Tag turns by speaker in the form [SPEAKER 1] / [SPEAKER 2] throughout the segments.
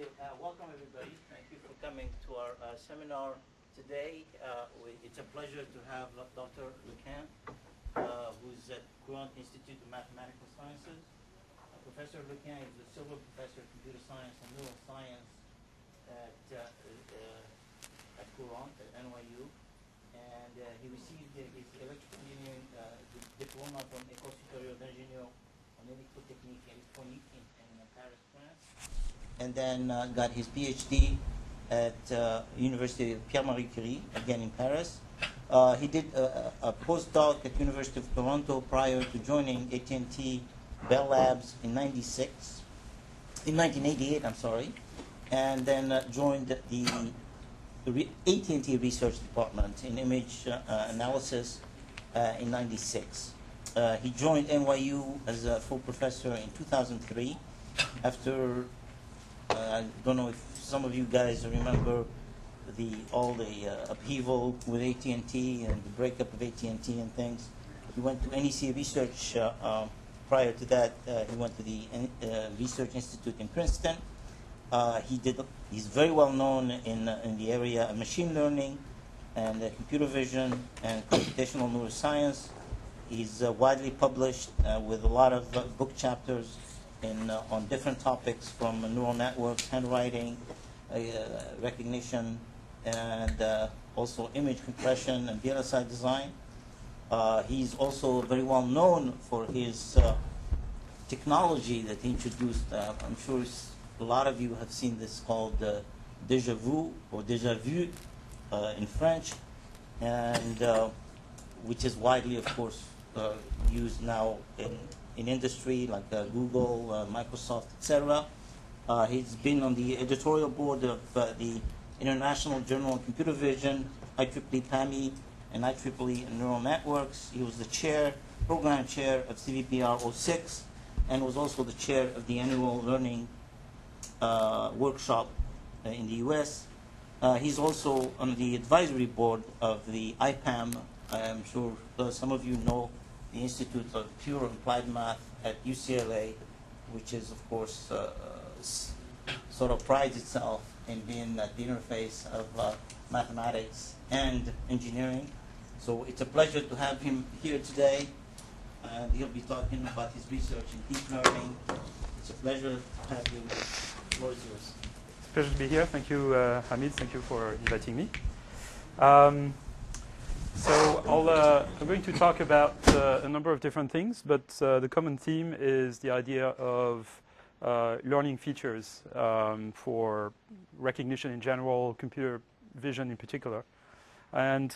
[SPEAKER 1] you. Uh, welcome, everybody. Thank you for coming to our uh, seminar today. Uh, it's a pleasure to have Dr. LeCun, uh, who's at Courant Institute of Mathematical Sciences. Uh, professor LeCun is a Silver Professor of Computer Science and Neuroscience at, uh, at Courant, at NYU. And he received his electrical engineering di- diploma from École Supérieure d'Ingénieurs en électrotechnique et électronique in, in Paris. And then uh, got his PhD at uh, University of Pierre-Marie Curie, again in Paris. Uh, he did a, a postdoc at University of Toronto prior to joining AT&T Bell Labs in 96, in 1988, I'm sorry, and then uh, joined the, the AT&T Research Department in image uh, uh, analysis in 96. Uh, he joined NYU as a full professor in 2003 after I don't know if some of you guys remember the all the uh, upheaval with AT&T and the breakup of AT&T and things. He went to NEC Research. Uh, um, prior to that, uh, he went to the uh, Research Institute in Princeton. Uh, he did. He's very well known in uh, in the area of machine learning and uh, computer vision and computational neuroscience. He's uh, widely published uh, with a lot of uh, book chapters in, uh, on different topics from neural networks, handwriting, uh, recognition, and uh, also image compression and VLSI design. Uh, he's also very well known for his technology that he introduced. I'm sure a lot of you have seen this called DjVu or déjà vu in French, and which is widely, of course, uh, used now in, in industry like uh, Google, uh, Microsoft, etc. Uh, he's been on the editorial board of uh, the International Journal of Computer Vision, IEEE PAMI, and IEEE Neural Networks. He was the chair, program chair of CVPR 06, and was also the chair of the annual learning uh, workshop uh, in the U.S. He's also on the advisory board of the IPAM. I'm sure some of you know the Institute of Pure and Applied Math at UCLA, which is, of course, uh, sort of prides itself in being at the interface of uh, mathematics and engineering. So it's a pleasure to have him here today, and he'll be talking about his research in deep learning. It's a pleasure to have you. The floor is yours.
[SPEAKER 2] It's a pleasure to be here. Thank you, uh, Hamid. Thank you for inviting me. Um, so I'll, uh, I'm going to talk about uh, a number of different things, but uh, the common theme is the idea of uh, learning features um, for recognition in general, computer vision in particular. And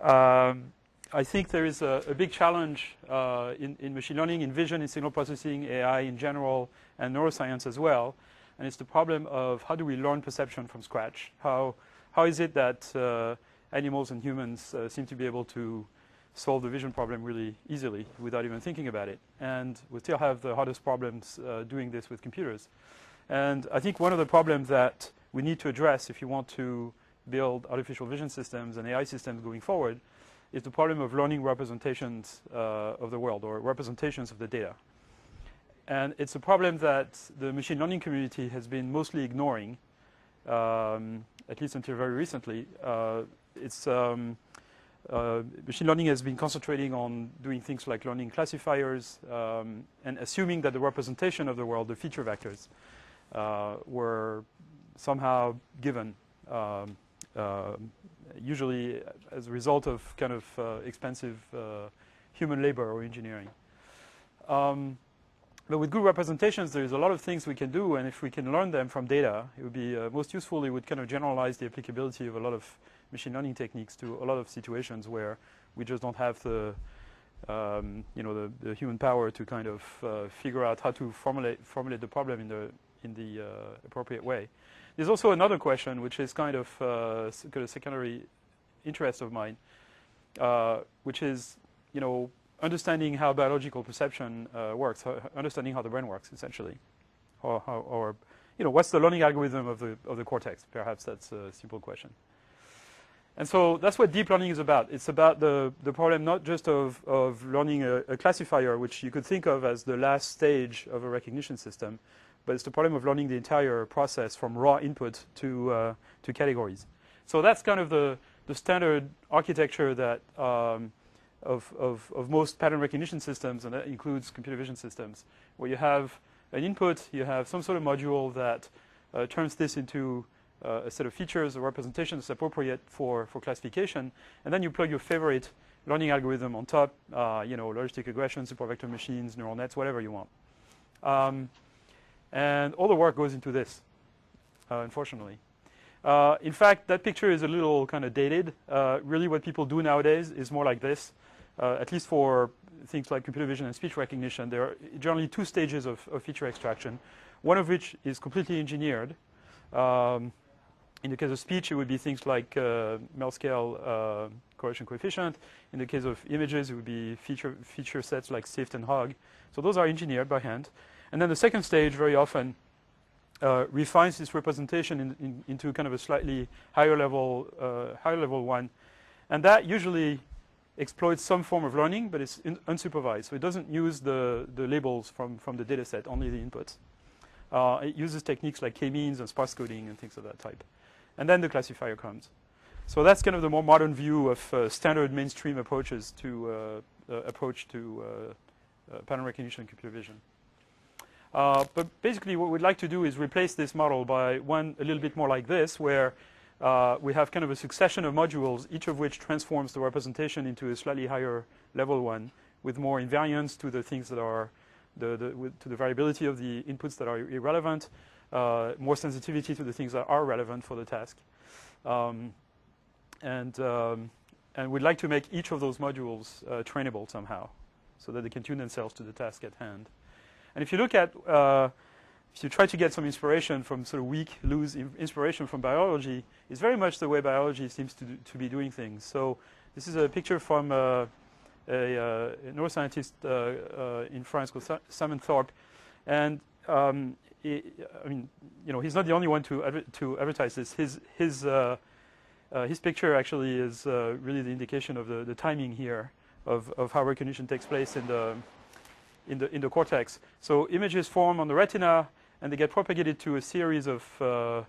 [SPEAKER 2] um, I think there is a, a big challenge uh, in, in machine learning, in vision, in signal processing, AI in general, and neuroscience as well. And it's the problem of how do we learn perception from scratch? How, how is it that uh, animals and humans uh, seem to be able to solve the vision problem really easily without even thinking about it? And we still have the hardest problems uh, doing this with computers. And I think one of the problems that we need to address if you want to build artificial vision systems and AI systems going forward is the problem of learning representations uh, of the world or representations of the data. And it's a problem that the machine learning community has been mostly ignoring, um, at least until very recently. Uh, it's, um, uh, machine learning has been concentrating on doing things like learning classifiers um, and assuming that the representation of the world, the feature vectors, uh, were somehow given, um, uh, usually as a result of kind of uh, expensive uh, human labor or engineering. Um, but with good representations, there's a lot of things we can do, and if we can learn them from data, it would be uh, most useful. It would kind of generalize the applicability of a lot of machine learning techniques to a lot of situations where we just don't have the, um, you know, the, the, human power to kind of uh, figure out how to formulate formulate the problem in the in the uh, appropriate way. There's also another question, which is kind of uh, secondary interest of mine, uh, which is, you know, understanding how biological perception uh, works, understanding how the brain works, essentially, or, how, or, you know, what's the learning algorithm of the of the cortex? Perhaps that's a simple question. And so that's what deep learning is about. It's about the, the problem not just of, of learning a, a classifier, which you could think of as the last stage of a recognition system, but it's the problem of learning the entire process from raw input to, uh, to categories. So that's kind of the, the standard architecture that um, of, of, of most pattern recognition systems, and that includes computer vision systems, where you have an input, you have some sort of module that uh, turns this into uh, a set of features or representations appropriate for, for classification, and then you plug your favorite learning algorithm on top, uh, you know, logistic regression, support vector machines, neural nets, whatever you want. Um, and all the work goes into this, uh, unfortunately. Uh, in fact, that picture is a little kind of dated. Uh, really what people do nowadays is more like this, uh, at least for things like computer vision and speech recognition. There are generally two stages of, of feature extraction, one of which is completely engineered. Um, in the case of speech, it would be things like uh, scale uh, correlation coefficient. In the case of images, it would be feature, feature sets like SIFT and HOG. So those are engineered by hand. And then the second stage very often uh, refines this representation in, in, into kind of a slightly higher level, uh, higher level one. And that usually exploits some form of learning, but it's unsupervised. So it doesn't use the, the labels from, from the data set, only the inputs. Uh, it uses techniques like k-means and sparse coding and things of that type. And then the classifier comes. So that's kind of the more modern view of uh, standard mainstream approaches to uh, uh approach to uh, uh, pattern recognition and computer vision. but basically what we'd like to do is replace this model by one a little bit more like this, where we have kind of a succession of modules, each of which transforms the representation into a slightly higher level one with more invariance to the things that are the, the, to the variability of the inputs that are irrelevant, uh, more sensitivity to the things that are relevant for the task. Um, and, um, and we'd like to make each of those modules uh, trainable somehow so that they can tune themselves to the task at hand. And if you look at, uh, if you try to get some inspiration from sort of weak, loose inspiration from biology, it's very much the way biology seems to, do, to be doing things. So this is a picture from uh, a, uh, a, neuroscientist uh, in France called Simon Thorpe. And um, I mean, you know, he's not the only one to adver to advertise this. His his uh, uh, his picture actually is uh, really the indication of the, the timing here of, of how recognition takes place in the in the in the cortex. So images form on the retina, and they get propagated to a series of uh,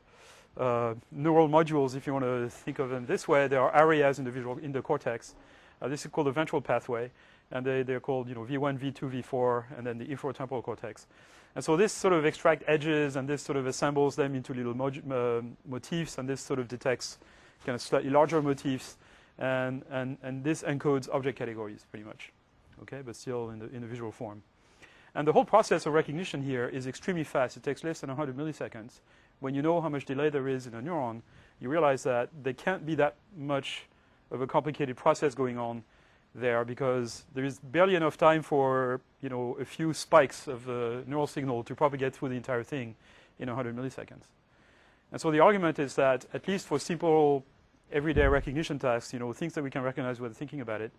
[SPEAKER 2] uh, neural modules. If you want to think of them this way, there are areas in the visual in the cortex. Uh, this is called the ventral pathway, and they they're called you know V1, V2, V4, and then the inferotemporal cortex. And so this sort of extract edges and this sort of assembles them into little uh, motifs and this sort of detects kind of slightly larger motifs and, and, and this encodes object categories pretty much, okay, but still in the, in the visual form. And the whole process of recognition here is extremely fast. It takes less than 100 milliseconds. When you know how much delay there is in a neuron, you realize that there can't be that much of a complicated process going on there because there is barely enough time for you know a few spikes of the neural signal to propagate through the entire thing in 100 milliseconds. And so the argument is that at least for simple everyday recognition tasks, you know, things that we can recognize without thinking about it,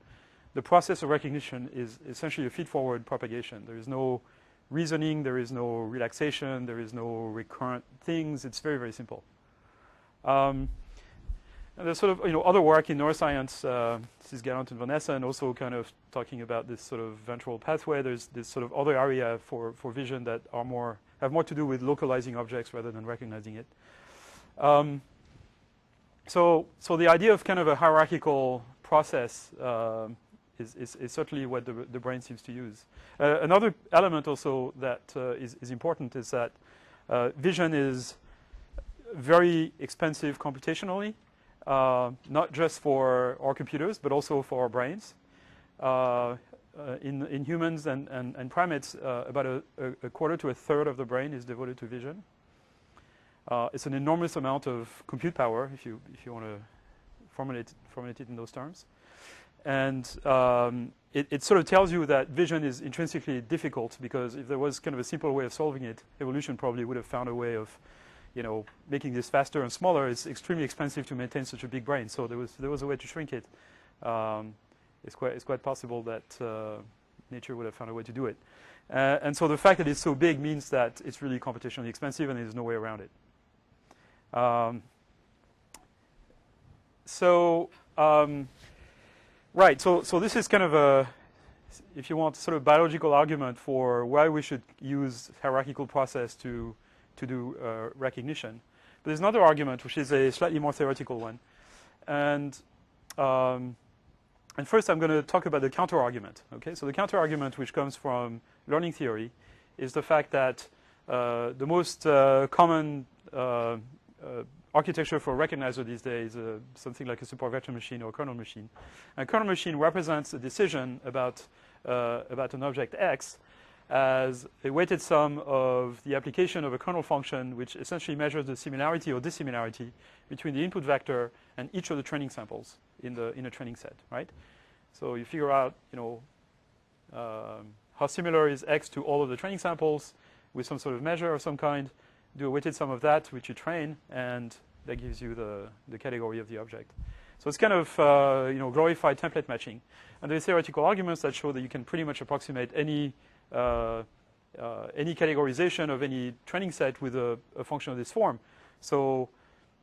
[SPEAKER 2] the process of recognition is essentially a feed-forward propagation. There is no reasoning, there is no relaxation, there is no recurrent things. It's very, very simple. Um, and there's sort of you know other work in neuroscience. Uh, this is Gallant and Van Essen, and also kind of talking about this sort of ventral pathway. There's this sort of other area for for vision that are more have more to do with localizing objects rather than recognizing it. Um, so so the idea of kind of a hierarchical process uh, is, is, is certainly what the the brain seems to use. Uh, another element also that uh, is is important is that uh, vision is very expensive computationally not just for our computers, but also for our brains. Uh, uh in, in humans and, and, and primates, uh, about a, a, quarter to a third of the brain is devoted to vision. Uh, it's an enormous amount of compute power, if you, if you want to formulate, formulate it in those terms. And um, it, it, sort of tells you that vision is intrinsically difficult because if there was kind of a simple way of solving it, evolution probably would have found a way of you know, making this faster and smaller is extremely expensive to maintain such a big brain. So there was there was a way to shrink it. Um, it's quite it's quite possible that uh, nature would have found a way to do it. Uh, and so the fact that it's so big means that it's really computationally expensive, and there's no way around it. Um, so um, right, so so this is kind of a if you want, sort of biological argument for why we should use hierarchical process to, to do uh, recognition. But there's another argument, which is a slightly more theoretical one. And, um, and first, I'm going to talk about the counter-argument. Okay, so the counter-argument, which comes from learning theory, is the fact that uh, the most uh, common uh, uh, architecture for a recognizer these days, uh, something like a support vector machine or a kernel machine. A kernel machine represents a decision about, about an object X as a weighted sum of the application of a kernel function which essentially measures the similarity or dissimilarity between the input vector and each of the training samples in, the, in a training set, right? So you figure out, you know, um, how similar is X to all of the training samples with some sort of measure of some kind, do a weighted sum of that, which you train, and that gives you the, the category of the object. So it's kind of uh, you know glorified template matching. And there are theoretical arguments that show that you can pretty much approximate any any categorization of any training set with a, a, function of this form. So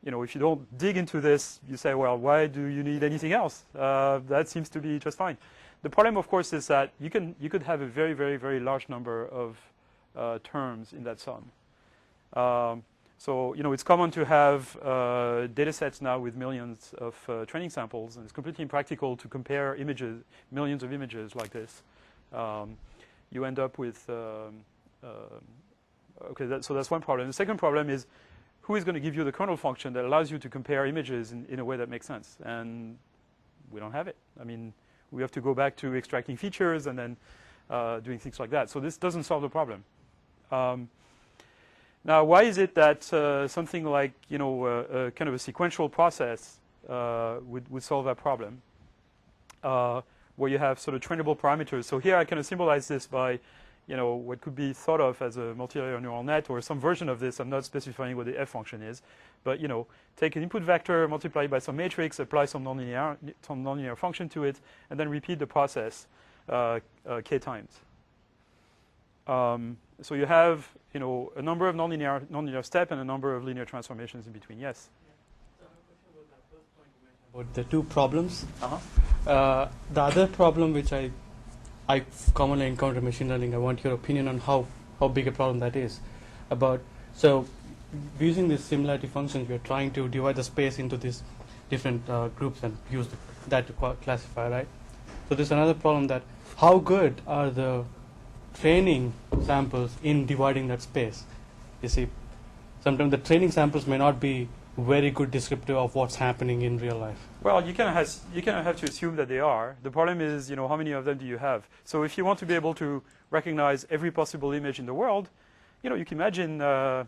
[SPEAKER 2] you know if you don't dig into this, you say, well, why do you need anything else? Uh, that seems to be just fine. The problem, of course, is that you can you could have a very very very large number of uh, terms in that sum. Um, so you know it's common to have uh, data sets now with millions of uh, training samples, and it's completely impractical to compare images, millions of images like this. Um, you end up with um, uh, okay. That, so that's one problem. The second problem is who is going to give you the kernel function that allows you to compare images in, in a way that makes sense? And we don't have it. I mean, we have to go back to extracting features and then uh, doing things like that. So this doesn't solve the problem. Um, now, why is it that uh, something like you know uh, uh, kind of a sequential process would would solve that problem, where you have sort of trainable parameters? So here I kind of symbolize this by you know what could be thought of as a multilayer neural net or some version of this. I'm not specifying what the f function is, but you know take an input vector, multiply it by some matrix, apply some nonlinear some nonlinear function to it, and then repeat the process uh, k times. Um, so you have, you know, a number of nonlinear, nonlinear steps and a number of linear transformations in between. Yes?
[SPEAKER 3] About the two problems.
[SPEAKER 2] Uh-huh.
[SPEAKER 3] Uh, the other problem which I, I commonly encounter in machine learning, I want your opinion on how, how big a problem that is. About, so using these similarity functions, we are trying to divide the space into these different uh, groups and use that to classify, right? So there's another problem that how good are the training samples in dividing that space. You see, sometimes the training samples may not be very good descriptive of what's happening in real life.
[SPEAKER 2] Well, you kind of has you kind of have to assume that they are. The problem is, you know, how many of them do you have? So if you want to be able to recognize every possible image in the world, you know, you can imagine, uh,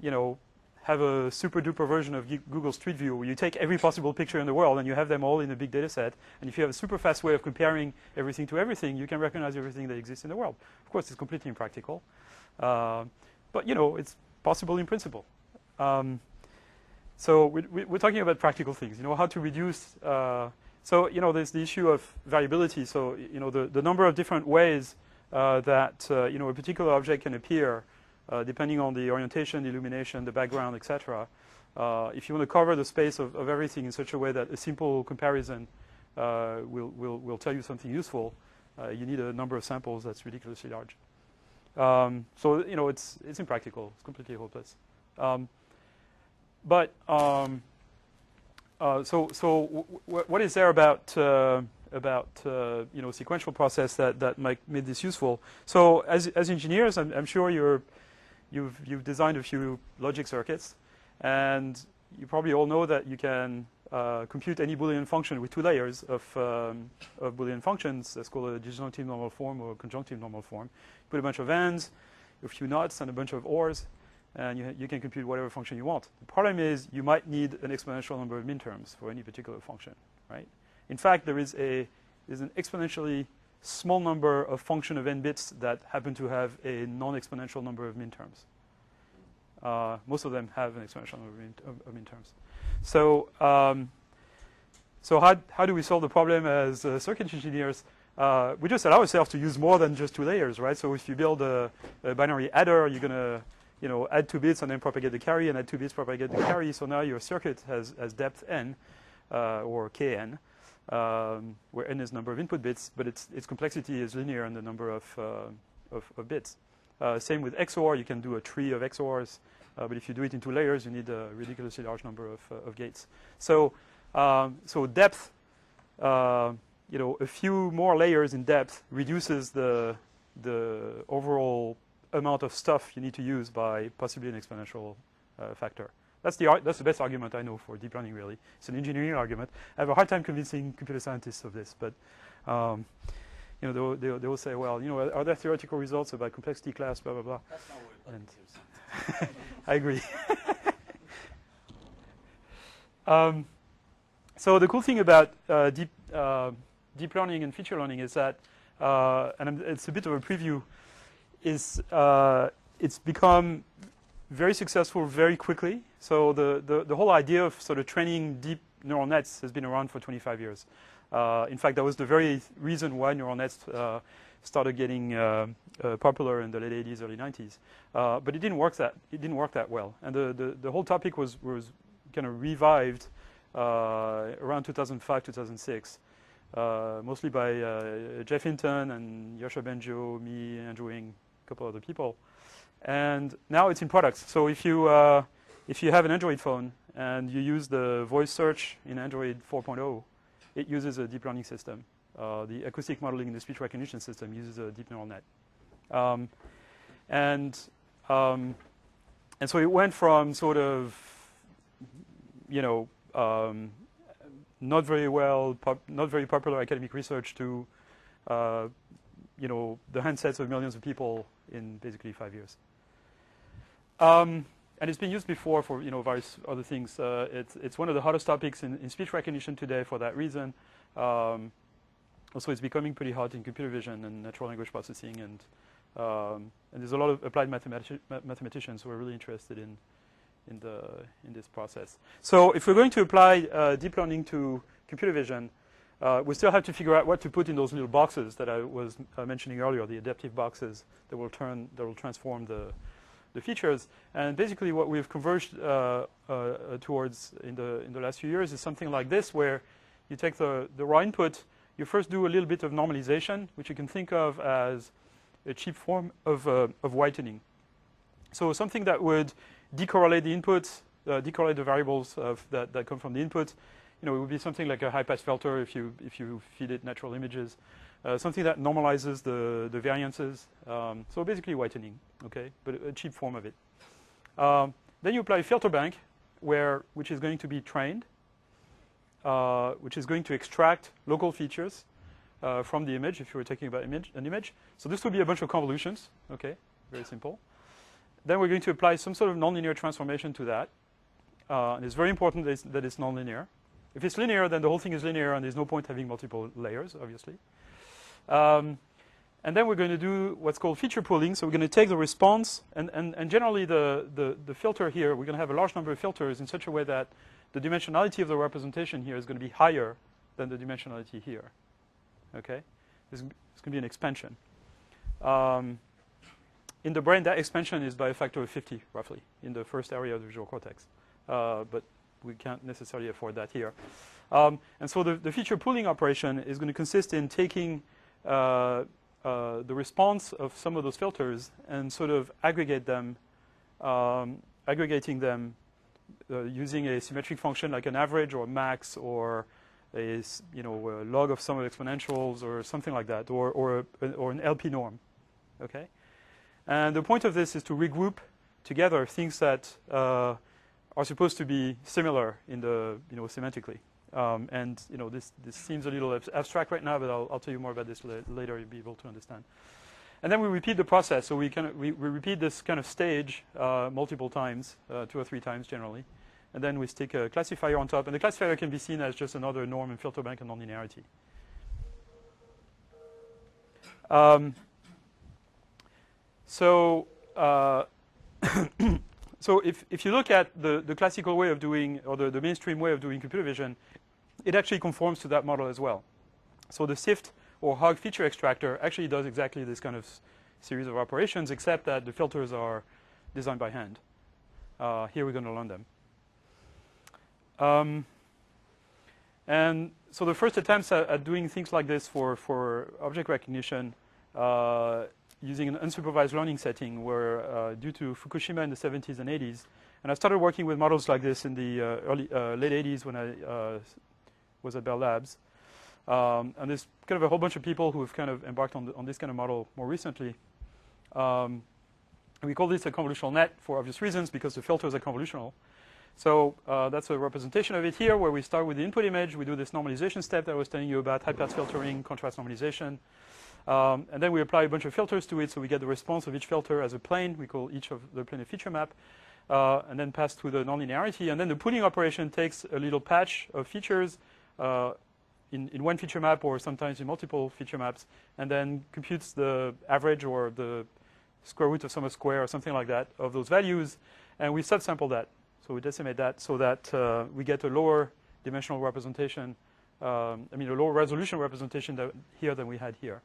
[SPEAKER 2] you know, have a super duper version of Google Street View where you take every possible picture in the world and you have them all in a big data set. And if you have a super fast way of comparing everything to everything, you can recognize everything that exists in the world. Of course, it's completely impractical. Uh, but, you know, it's possible in principle. Um, so we, we're talking about practical things, you know, how to reduce. Uh, so, you know, there's the issue of variability. So, you know, the, the number of different ways uh, that, uh, you know, a particular object can appear uh, depending on the orientation, the illumination, the background, etc. Uh, if you want to cover the space of, of, everything in such a way that a simple comparison uh, will, will, will tell you something useful, you need a number of samples that's ridiculously large. Um, so you know it's it's impractical. It's completely hopeless. Um, but um, uh, so so what is there about uh, about uh, you know sequential process that that make made this useful? So as as engineers, I'm, I'm sure you're you've, you've designed a few logic circuits, and you probably all know that you can uh, compute any Boolean function with two layers of, um, of Boolean functions. That's called a disjunctive normal form or conjunctive normal form. Put a bunch of ands, a few nots, and a bunch of ors, and you, you can compute whatever function you want. The problem is you might need an exponential number of minterms for any particular function, right? In fact, there is a there's an exponentially small number of function of n bits that happen to have a non-exponential number of minterms. Uh, most of them have an exponential number of, of minterms. So, um, so how, how do we solve the problem as uh, circuit engineers? Uh, we just allow ourselves to use more than just two layers, right? So if you build a, a binary adder, you're going to you know, add two bits and then propagate the carry, and add two bits, propagate the carry. So now your circuit has, has depth n, uh, or kn. um, where n is number of input bits, but its its complexity is linear in the number of uh, of, of, bits. Uh, same with XOR, you can do a tree of XORs, uh, but if you do it in two layers, you need a ridiculously large number of, uh, of gates. So, um, so depth, uh, you know, a few more layers in depth reduces the the overall amount of stuff you need to use by possibly an exponential uh, factor. That's the, that's the best argument I know for deep learning, really. It's an engineering argument. I have a hard time convincing computer scientists of this, but um, you know, they, they, they, will say, well, you know, are there theoretical results about complexity class, blah, blah, blah.
[SPEAKER 1] That's not what
[SPEAKER 2] I agree. um, so the cool thing about uh, deep, uh, deep learning and feature learning is that, uh, and it's a bit of a preview, is uh, it's become very successful very quickly. So the, the, the, whole idea of sort of training deep neural nets has been around for 25 years. Uh, in fact, that was the very reason why neural nets uh, started getting uh, uh popular in the late 80s, early 90s. Uh, but it didn't work that it didn't work that well, and the the, the whole topic was was kind of revived uh, around 2005, 2006. mostly by Geoff Hinton and Yoshua Bengio, me, Andrew Ng, a couple other people and now it's in products. So if you uh, if you have an Android phone and you use the voice search in Android 4.0, it uses a deep learning system. Uh, the acoustic modeling in the speech recognition system uses a deep neural net, um, and um, and so it went from sort of you know um, not very well, not very popular academic research to uh, you know the handsets of millions of people in basically five years. Um, and it's been used before for you know various other things. Uh, it's it's one of the hottest topics in, in speech recognition today for that reason. Um, also, it's becoming pretty hot in computer vision and natural language processing, and um, and there's a lot of applied mathemati mathematicians who are really interested in in the in this process. So, if we're going to apply uh, deep learning to computer vision, uh, we still have to figure out what to put in those little boxes that I was uh, mentioning earlier, the adaptive boxes that will turn that will transform the the features. And basically what we've converged uh, uh, towards in the, in the last few years is something like this, where you take the, the raw input, you first do a little bit of normalization, which you can think of as a cheap form of, uh, of whitening. So something that would decorrelate the inputs, uh, decorrelate the variables of that, that come from the input. You know, it would be something like a high-pass filter if you, if you feed it natural images. Uh, something that normalizes the, the variances. Um, so basically whitening, okay, but a cheap form of it. Um, then you apply a filter bank, where, which is going to be trained, uh, which is going to extract local features uh, from the image, if you were talking about image, an image. So this would be a bunch of convolutions, okay, very simple. Then we're going to apply some sort of nonlinear transformation to that. Uh, and it's very important that it's, that it's nonlinear. If it's linear, then the whole thing is linear, and there's no point having multiple layers, obviously. Um, and then we're going to do what's called feature pooling. So we're going to take the response, and, and, and generally the, the, the filter here, we're going to have a large number of filters in such a way that the dimensionality of the representation here is going to be higher than the dimensionality here. Okay? It's, it's going to be an expansion. Um, in the brain, that expansion is by a factor of 50, roughly, in the first area of the visual cortex. Uh, but we can't necessarily afford that here. Um, and so the, the feature pooling operation is going to consist in taking uh, uh, the response of some of those filters and sort of aggregate them, um, aggregating them uh, using a symmetric function like an average or max or a you know a log of sum of exponentials or something like that, or or a, or an LP norm. Okay, and the point of this is to regroup together things that uh, are supposed to be similar in the you know semantically. Um, and you know, this, this seems a little abstract right now, but I'll, I'll tell you more about this la later. You'll be able to understand. And then we repeat the process. So we, kind of, we, we repeat this kind of stage uh, multiple times, uh, two or three times generally. And then we stick a classifier on top. And the classifier can be seen as just another norm in filter bank and nonlinearity. Um, so uh, so if, if you look at the, the classical way of doing, or the, the mainstream way of doing computer vision, it actually conforms to that model as well. So the SIFT or Hog feature extractor actually does exactly this kind of series of operations, except that the filters are designed by hand. Uh, here we're going to learn them. Um, And so the first attempts at, at doing things like this for, for object recognition uh, using an unsupervised learning setting were uh, due to Fukushima in the 70s and 80s. And I started working with models like this in the uh, early, uh, late 80s when I uh, was at Bell Labs. Um, and there's kind of a whole bunch of people who have kind of embarked on, the, on this kind of model more recently. Um, we call this a convolutional net for obvious reasons because the filters are convolutional. So uh, that's a representation of it here where we start with the input image. We do this normalization step that I was telling you about, high pass filtering, contrast normalization. Um, and then we apply a bunch of filters to it so we get the response of each filter as a plane. We call each of the plane a feature map. Uh, and then pass through the nonlinearity. And then the pooling operation takes a little patch of features uh, in, in one feature map or sometimes in multiple feature maps, and then computes the average or the square root of some square or something like that of those values, and we subsample that. So we decimate that so that uh, we get a lower dimensional representation, um, I mean a lower resolution representation here than we had here.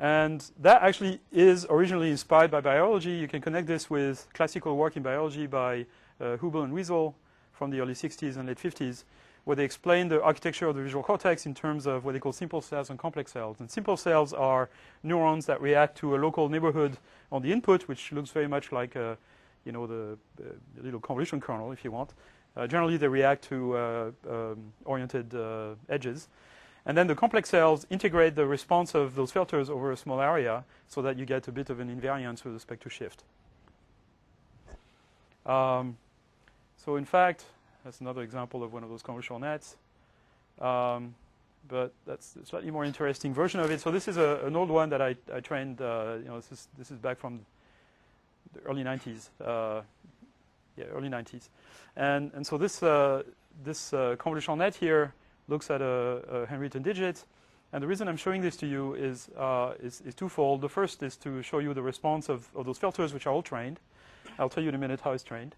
[SPEAKER 2] And that actually is originally inspired by biology. You can connect this with classical work in biology by uh, Hubel and Wiesel from the early 60s and late 50s, where they explain the architecture of the visual cortex in terms of what they call simple cells and complex cells. And simple cells are neurons that react to a local neighborhood on the input, which looks very much like a, you know, the, the little convolution kernel, if you want. Uh, generally, they react to uh, um, oriented uh, edges. And then the complex cells integrate the response of those filters over a small area so that you get a bit of an invariance with respect to shift. Um, so in fact, that's another example of one of those convolutional nets. Um, but that's a slightly more interesting version of it. So this is a, an old one that I, I trained, uh, you know, this is, this is back from the early 90s. Uh, yeah, early 90s. And, and so this, uh, this uh, convolutional net here looks at a, a handwritten digit. And the reason I'm showing this to you is, uh, is, is, twofold. The first is to show you the response of, of those filters, which are all trained. I'll tell you in a minute how it's trained.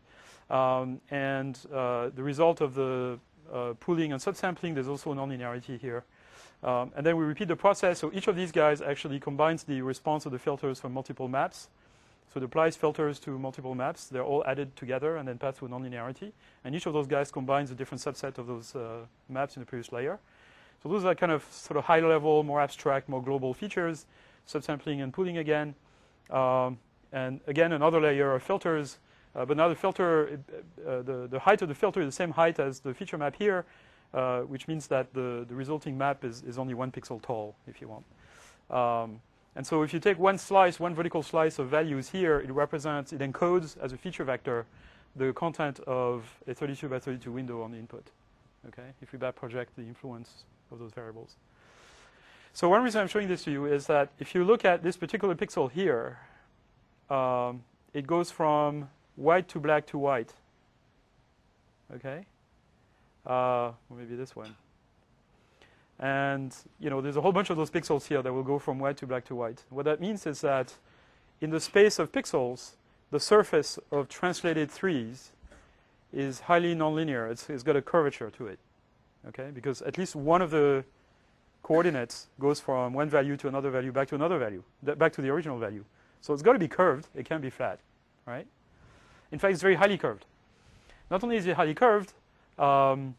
[SPEAKER 2] Um, and uh, the result of the uh, pooling and subsampling, there's also nonlinearity here. Um, and then we repeat the process. So each of these guys actually combines the response of the filters from multiple maps. So it applies filters to multiple maps. They're all added together and then passed through nonlinearity. And each of those guys combines a different subset of those uh, maps in the previous layer. So those are kind of sort of high level, more abstract, more global features, subsampling and pooling again. Um, and again, another layer of filters uh, but now the filter, uh, the, the height of the filter is the same height as the feature map here, uh, which means that the, the resulting map is, is only one pixel tall, if you want. Um, and so if you take one slice, one vertical slice of values here, it represents, it encodes as a feature vector the content of a 32 by 32 window on the input. Okay, if we back project the influence of those variables. So one reason I'm showing this to you is that if you look at this particular pixel here, um, it goes from white to black to white. Okay? Uh, or maybe this one. And, you know, there's a whole bunch of those pixels here that will go from white to black to white. What that means is that in the space of pixels, the surface of translated threes is highly nonlinear. It's, it's got a curvature to it. Okay? Because at least one of the coordinates goes from one value to another value back to another value, back to the original value. So it's got to be curved. It can't be flat, right? In fact, it's very highly curved. Not only is it highly curved, um,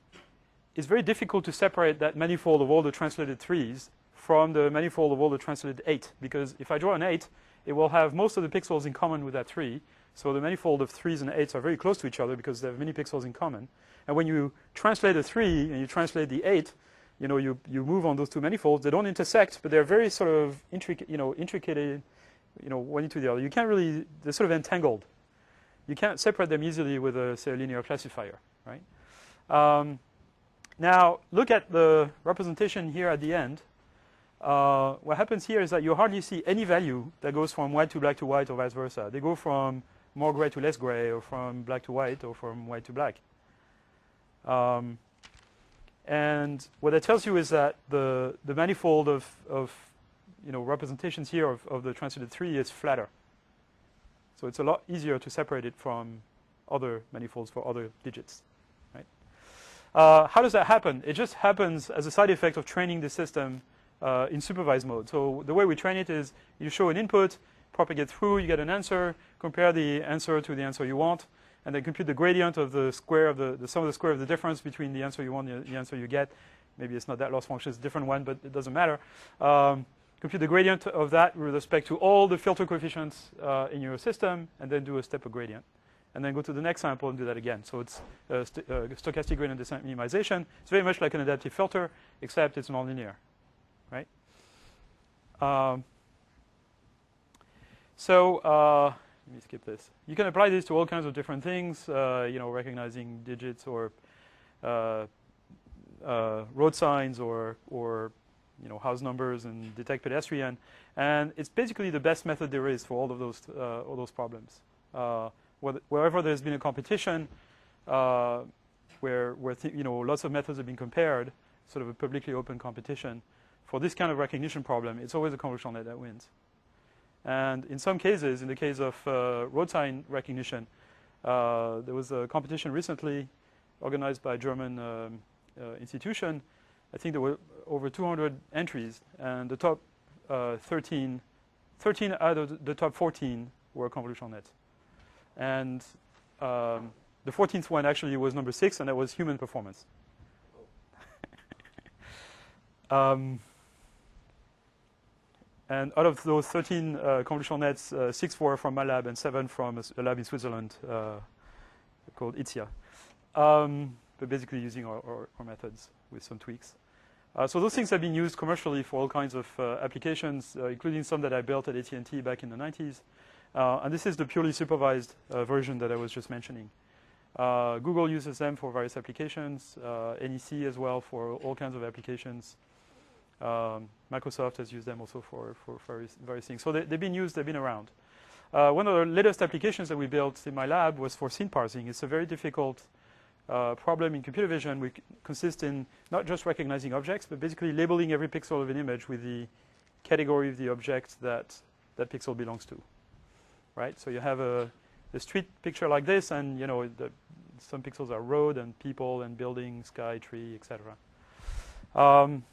[SPEAKER 2] it's very difficult to separate that manifold of all the translated threes from the manifold of all the translated eight. Because if I draw an eight, it will have most of the pixels in common with that three. So the manifold of threes and eights are very close to each other because they have many pixels in common. And when you translate a three and you translate the eight, you know, you, you move on those two manifolds. They don't intersect, but they're very sort of intricate, you know, intricate, you know, one into the other. You can't really, they're sort of entangled you can't separate them easily with a, say, a linear classifier, right? Um, now, look at the representation here at the end. Uh, what happens here is that you hardly see any value that goes from white to black to white or vice versa. They go from more gray to less gray or from black to white or from white to black. Um, and what that tells you is that the, the manifold of, of you know, representations here of, of the translated 3 is flatter. So it's a lot easier to separate it from other manifolds for other digits. Uh, how does that happen? It just happens as a side effect of training the system uh, in supervised mode. So the way we train it is you show an input, propagate through, you get an answer, compare the answer to the answer you want, and then compute the gradient of the square of the, the sum of the square of the difference between the answer you want and the, the answer you get. Maybe it's not that loss function, it's a different one, but it doesn't matter. Um, compute the gradient of that with respect to all the filter coefficients uh, in your system, and then do a step of gradient. And then go to the next sample and do that again. So it's uh, st uh, stochastic gradient descent minimization. It's very much like an adaptive filter, except it's nonlinear, right? Um, so uh, let me skip this. You can apply this to all kinds of different things, uh, you know, recognizing digits or uh, uh, road signs or, or you know, house numbers and detect pedestrian. And it's basically the best method there is for all of those, all those problems. Wherever there's been a competition, uh, where, where you know, lots of methods have been compared, sort of a publicly open competition, for this kind of recognition problem, it's always a convolutional net that wins. And in some cases, in the case of uh, road sign recognition, uh, there was a competition recently organized by a German um, uh, institution. I think there were over 200 entries, and the top uh, 13, 13 out of the top 14 were convolutional nets. And um, the 14th one actually was number six, and that was human performance. um, and out of those 13 uh, convolutional nets, uh, six were from my lab and seven from a, lab in Switzerland uh, called IDSIA. Um, but basically using our, our, our, methods with some tweaks. Uh, so those things have been used commercially for all kinds of uh, applications, uh, including some that I built at AT&T back in the 90s. And this is the purely supervised version that I was just mentioning. Google uses them for various applications, NEC as well for all kinds of applications. Um, Microsoft has used them also for, for various, various things. So they, have been used, they've been around. Uh, one of the latest applications that we built in my lab was for scene parsing. It's a very difficult uh, problem in computer vision, which consists in not just recognizing objects, but basically labeling every pixel of an image with the category of the object that that pixel belongs to. Right? So you have a, a street picture like this, and you know the, some pixels are road and people and building, sky, tree, etc. Um,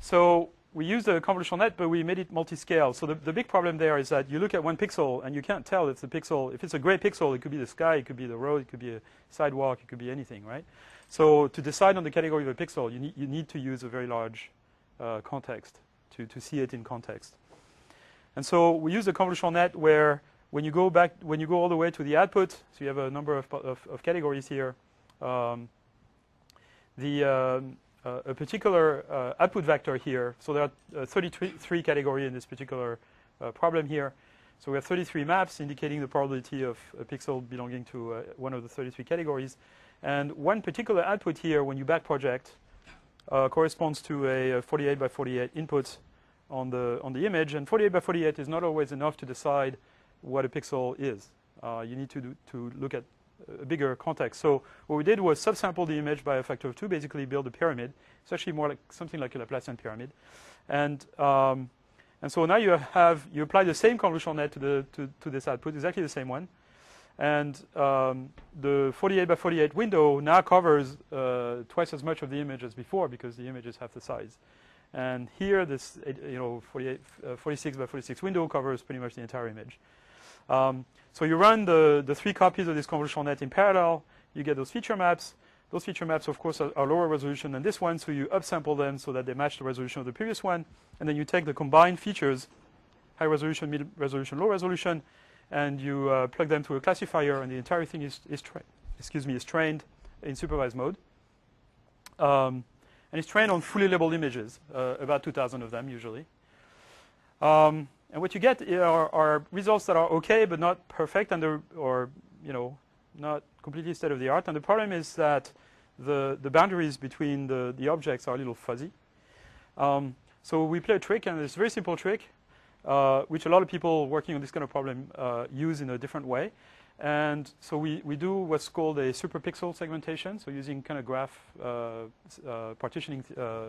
[SPEAKER 2] so we used a convolutional net, but we made it multi-scale. So the, the big problem there is that you look at one pixel and you can't tell if the pixel, if it's a gray pixel, it could be the sky, it could be the road, it could be a sidewalk, it could be anything, right? So to decide on the category of a pixel, you need, you need to use a very large uh, context to, to see it in context. And so we use a convolutional net where when you go back, when you go all the way to the output, so you have a number of, of, of categories here, um, the, uh, a particular uh, output vector here. So there are uh, 33 categories in this particular problem here. So we have 33 maps indicating the probability of a pixel belonging to one of the 33 categories. And one particular output here, when you back project, uh, corresponds to a 48 by 48 input on the on the image. And 48 by 48 is not always enough to decide what a pixel is. Uh, you need to do, to look at a bigger context. So what we did was subsample the image by a factor of two, basically build a pyramid. It's actually more like something like a Laplacian pyramid. And, um, and so now you have, you apply the same convolutional net to, the, to, to this output, exactly the same one. And um, the 48 by 48 window now covers uh, twice as much of the image as before because the image is half the size. And here, this you know 48, uh, 46 by 46 window covers pretty much the entire image. Um, so you run the, the three copies of this convolutional net in parallel, you get those feature maps. Those feature maps, of course, are, are, lower resolution than this one, so you upsample them so that they match the resolution of the previous one. And then you take the combined features, high resolution, mid resolution, low resolution, and you uh, plug them to a classifier, and the entire thing is, is excuse me, is trained in supervised mode. Um, and it's trained on fully labeled images, uh, about 2,000 of them usually. Um, and what you get are, are, results that are okay, but not perfect, and or you know, not completely state of the art. And the problem is that the the boundaries between the the objects are a little fuzzy. Um, so we play a trick, and it's a very simple trick, uh, which a lot of people working on this kind of problem uh, use in a different way. And so we, we do what's called a superpixel segmentation, so using kind of graph uh, uh, partitioning uh, uh,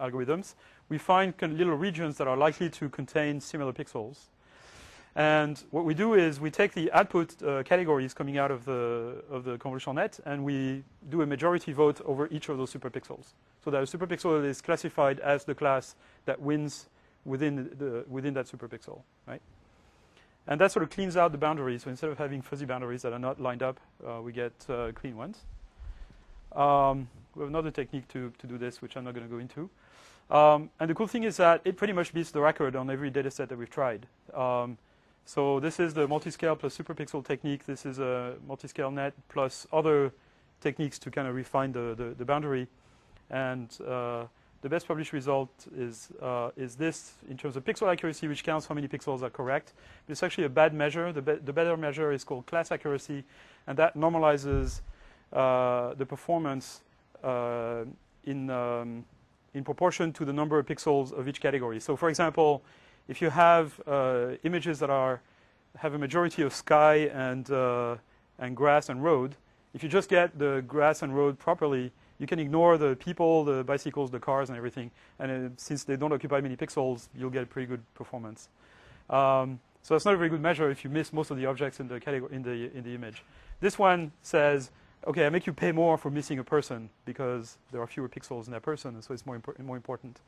[SPEAKER 2] algorithms. We find kind of little regions that are likely to contain similar pixels. And what we do is we take the output uh, categories coming out of the, of the convolutional net, and we do a majority vote over each of those superpixels. So that a superpixel is classified as the class that wins within, the, within that superpixel, right? And that sort of cleans out the boundaries. So instead of having fuzzy boundaries that are not lined up, uh, we get uh, clean ones. Um, we have another technique to, to do this, which I'm not going to go into. Um, and the cool thing is that it pretty much beats the record on every data set that we've tried. Um, so this is the multi-scale plus superpixel technique. This is a multi-scale net plus other techniques to kind of refine the, the, the boundary. And uh, the best published result is, uh, is this in terms of pixel accuracy, which counts how many pixels are correct. It's actually a bad measure. The, be the better measure is called class accuracy, and that normalizes uh, the performance uh, in, um, in proportion to the number of pixels of each category. So for example, if you have uh, images that are, have a majority of sky and, uh, and grass and road, if you just get the grass and road properly, you can ignore the people, the bicycles, the cars, and everything. And uh, since they don't occupy many pixels, you'll get pretty good performance. Um, so it's not a very good measure if you miss most of the objects in the, in the, in the image. This one says, okay, I make you pay more for missing a person because there are fewer pixels in that person, and so it's more, impor more important.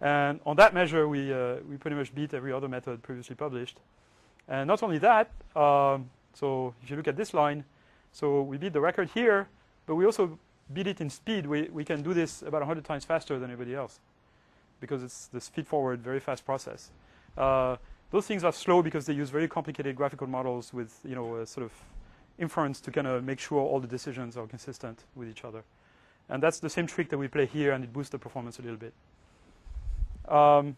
[SPEAKER 2] And on that measure, we, uh, we pretty much beat every other method previously published. And not only that, um, so if you look at this line, so we beat the record here, but we also beat it in speed. We, we can do this about 100 times faster than anybody else because it's this feed-forward, very fast process. Uh, those things are slow because they use very complicated graphical models with you know a sort of inference to kind of make sure all the decisions are consistent with each other. And that's the same trick that we play here, and it boosts the performance a little bit. Um,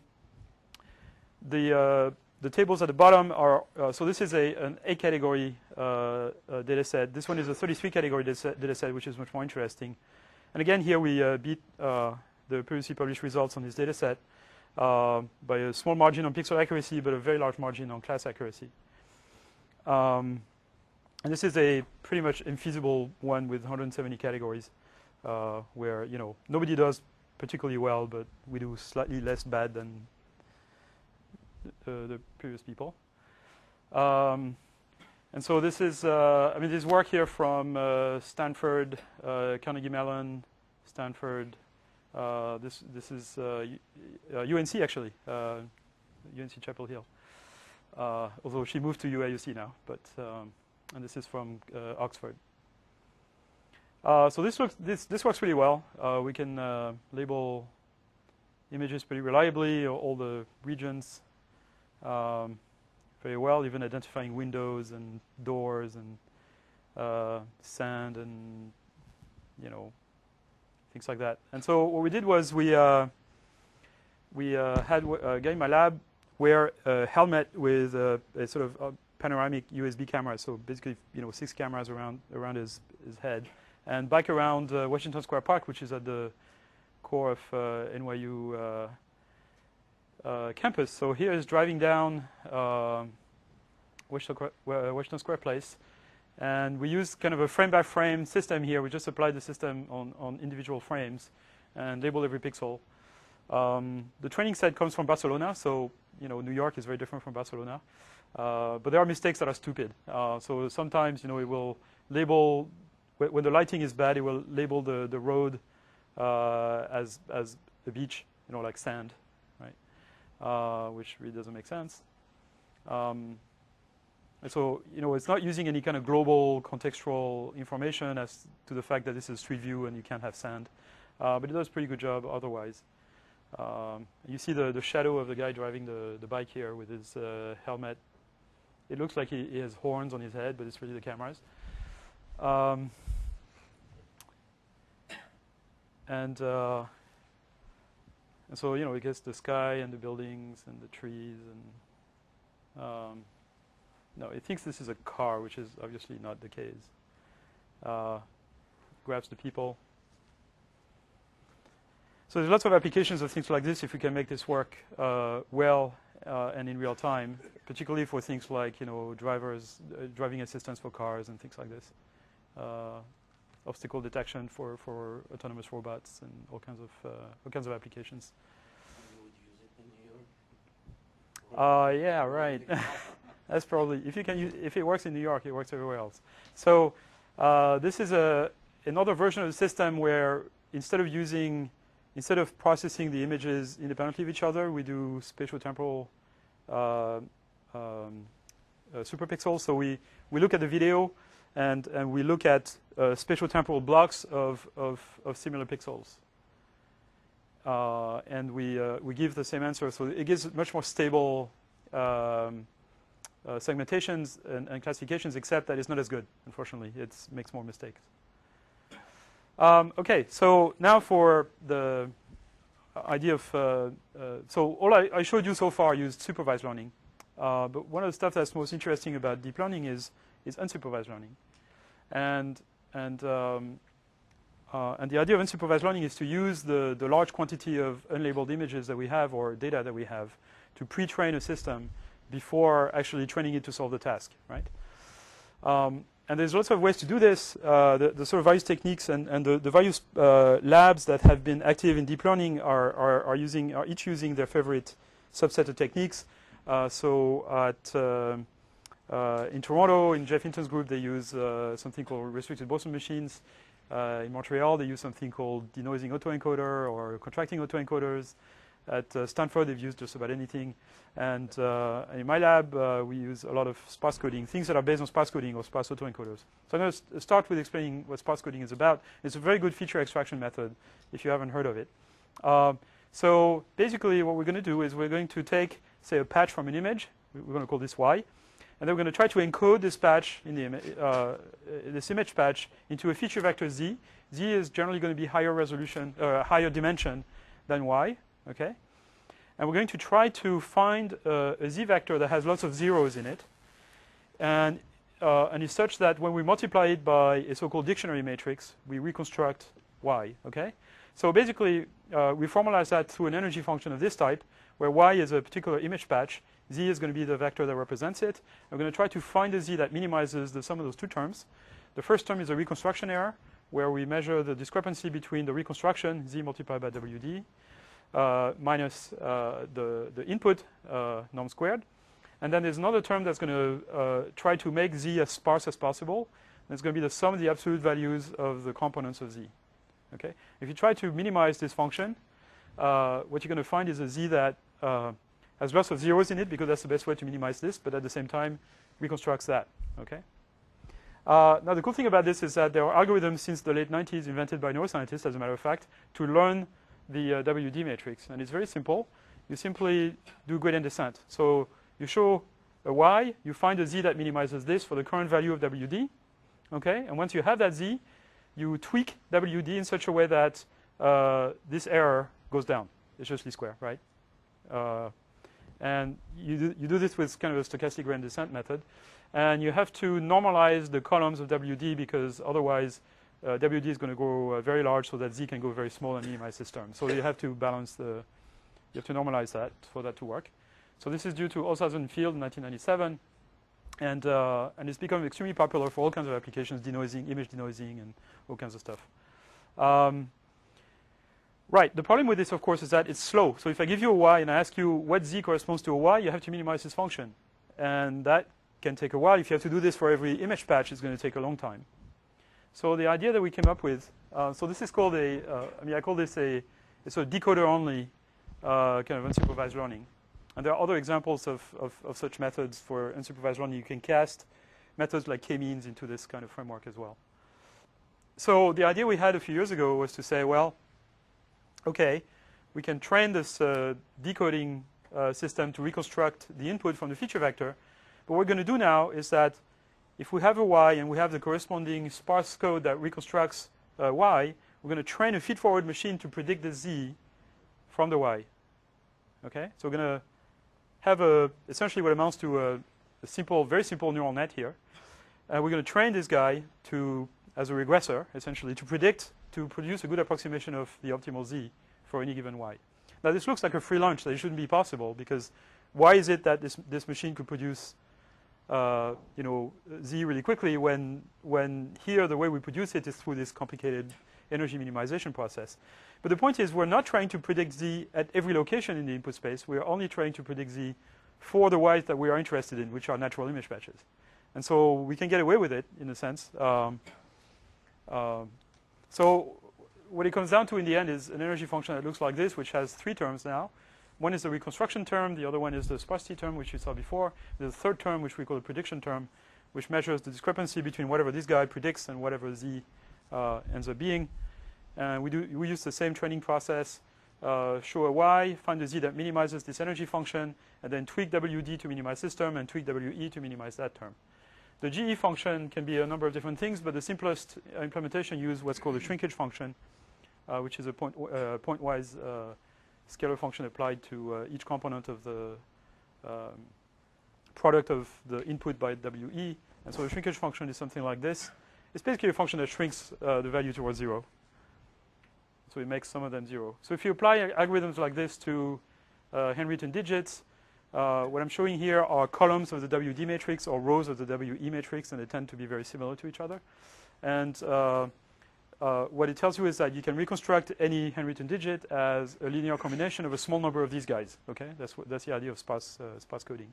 [SPEAKER 2] the, uh, the tables at the bottom are, uh, so this is a, an A category uh, uh data set. This one is a 33 category data set, which is much more interesting. And again, here we uh, beat uh, the previously published results on this data set by a small margin on pixel accuracy, but a very large margin on class accuracy. Um, and this is a pretty much infeasible one with 170 categories, where you know nobody does particularly well, but we do slightly less bad than uh, the previous people. Um, and so this is, uh, I mean, this work here from uh, Stanford, uh, Carnegie Mellon, Stanford. This this is UNC actually, UNC Chapel Hill. although she moved to UIUC now, but um, and this is from Oxford. Uh, so this works, this, this works really well. Uh, we can uh, label images pretty reliably, all the regions um, very well, even identifying windows and doors and uh, sand and, you know, things like that. And so what we did was we, uh, we had a guy in my lab wear a helmet with a, a sort of panoramic USB camera, so basically, you know, six cameras around, around his, his head and bike around uh, Washington Square Park, which is at the core of uh, NYU uh, campus. So here is driving down Washington, Washington Square Place. And we use kind of a frame by frame system here. We just apply the system on, on individual frames and label every pixel. Um, the training set comes from Barcelona, so you know New York is very different from Barcelona. Uh, but there are mistakes that are stupid. Uh, so sometimes you know it will label when the lighting is bad, it will label the, the road uh, as, as a beach, you know, like sand? Uh, which really doesn't make sense. Um, and so, you know, it's not using any kind of global contextual information as to the fact that this is street view and you can't have sand. Uh, but it does a pretty good job otherwise. Um, you see the, the shadow of the guy driving the, the bike here with his uh, helmet. It looks like he, he, has horns on his head, but it's really the cameras. Um, and uh, and so you know it gets the sky and the buildings and the trees and um, no, it thinks this is a car, which is obviously not the case. Uh, grabs the people. So there's lots of applications of things like this if we can make this work uh, well uh, and in real time, particularly for things like you know drivers, uh, driving assistance for cars and things like this. Obstacle detection for, for autonomous robots and all kinds of uh, all kinds of applications. Uh, yeah, right. That's probably if you can use, if it works in New York, it works everywhere else. So uh, this is a another version of the system where instead of using instead of processing the images independently of each other, we do spatial temporal uh, um, uh, superpixels. So we, we look at the video and, and we look at uh, spatial temporal blocks of, of, of similar pixels. Uh, and we, uh, we give the same answer. So it gives much more stable um, uh, segmentations and, and, classifications, except that it's not as good, unfortunately. It makes more mistakes. Um, okay, so now for the idea of, uh, uh, so all I, I, showed you so far used supervised learning. But one of the stuff that's most interesting about deep learning is, is unsupervised learning. And, and um, uh, and the idea of unsupervised learning is to use the, the large quantity of unlabeled images that we have or data that we have to pre-train a system before actually training it to solve the task, right? Um, and there's lots of ways to do this. Uh, the, the, sort of various techniques and, and the, the various uh, labs that have been active in deep learning are, are, are, using, are each using their favorite subset of techniques. Uh, so at, uh, in Toronto, in Geoff Hinton's group, they use uh, something called restricted Boltzmann machines. Uh, in Montreal, they use something called denoising autoencoder or contracting autoencoders. At uh, Stanford, they've used just about anything. And uh, in my lab, uh, we use a lot of sparse coding, things that are based on sparse coding or sparse autoencoders. So I'm going to st start with explaining what sparse coding is about. It's a very good feature extraction method if you haven't heard of it. Um, so basically, what we're going to do is we're going to take, say, a patch from an image. We're going to call this Y. And then we're going to try to encode this patch in the Im uh, this image patch into a feature vector z. z is generally going to be higher resolution, uh, higher dimension than y. Okay, and we're going to try to find uh, a z vector that has lots of zeros in it, and uh, and is such that when we multiply it by a so-called dictionary matrix, we reconstruct y. Okay, so basically uh, we formalize that through an energy function of this type, where y is a particular image patch, z is going to be the vector that represents it. I'm going to try to find a z that minimizes the sum of those two terms. The first term is a reconstruction error, where we measure the discrepancy between the reconstruction, z multiplied by wd, uh, minus uh, the, the input, uh, norm squared. And then there's another term that's going to uh, try to make z as sparse as possible. And it's going to be the sum of the absolute values of the components of z. Okay? If you try to minimize this function, uh, what you're going to find is a z that uh, has lots of zeros in it because that's the best way to minimize this, but at the same time reconstructs that. Okay. Uh, now the cool thing about this is that there are algorithms since the late 90s invented by neuroscientists, as a matter of fact, to learn the uh, WD matrix, and it's very simple. You simply do gradient descent. So you show a y, you find a z that minimizes this for the current value of WD. Okay, and once you have that z, you tweak WD in such a way that uh, this error goes down. It's just least square, right? Uh, and you do, you do this with kind of a stochastic gradient descent method. And you have to normalize the columns of WD because otherwise uh, WD is going to go uh, very large so that Z can go very small and minimize this term. So you have to balance the, you have to normalize that for that to work. So this is due to and Field in 1997. And, uh, and it's become extremely popular for all kinds of applications, denoising, image denoising, and all kinds of stuff. Um, Right. The problem with this, of course, is that it's slow. So if I give you a y and I ask you what z corresponds to a y, you have to minimize this function. And that can take a while. If you have to do this for every image patch, it's going to take a long time. So the idea that we came up with, uh, so this is called a, uh, I mean, I call this a, it's a sort of decoder-only uh, kind of unsupervised learning. And there are other examples of, of, of, such methods for unsupervised learning. You can cast methods like k-means into this kind of framework as well. So the idea we had a few years ago was to say, well, okay, we can train this uh, decoding uh, system to reconstruct the input from the feature vector. But what we're going to do now is that if we have a y and we have the corresponding sparse code that reconstructs uh, y, we're going to train a feed-forward machine to predict the z from the y. Okay, so we're going to have a essentially what amounts to a, a simple, very simple neural net here. Uh, we're going to train this guy to as a regressor, essentially, to predict to produce a good approximation of the optimal z for any given y. Now this looks like a free lunch that it shouldn't be possible because why is it that this, this machine could produce uh, you know, z really quickly when, when here the way we produce it is through this complicated energy minimization process. But the point is we're not trying to predict z at every location in the input space. We're only trying to predict z for the y's that we are interested in, which are natural image patches. And so we can get away with it in a sense. Um, um, so what it comes down to in the end is an energy function that looks like this, which has three terms now. one is the reconstruction term, the other one is the sparsity term, which you saw before. A third term, which we call the prediction term, which measures the discrepancy between whatever this guy predicts and whatever z uh, ends up being. And we, do, we use the same training process, uh, show a y, find a z that minimizes this energy function, and then tweak WD to minimize this term, and tweak WE to minimize that term. The GE function can be a number of different things, but the simplest implementation uses what's called a shrinkage function, uh, which is a point, uh, pointwise uh, scalar function applied to uh, each component of the um, product of the input by WE. And so the shrinkage function is something like this. It's basically a function that shrinks uh, the value towards zero. So it makes some of them zero. So if you apply algorithms like this to uh, handwritten digits, uh, what I'm showing here are columns of the WD matrix or rows of the WE matrix, and they tend to be very similar to each other. And uh, uh, what it tells you is that you can reconstruct any handwritten digit as a linear combination of a small number of these guys. Okay, that's what, that's the idea of sparse uh, sparse coding.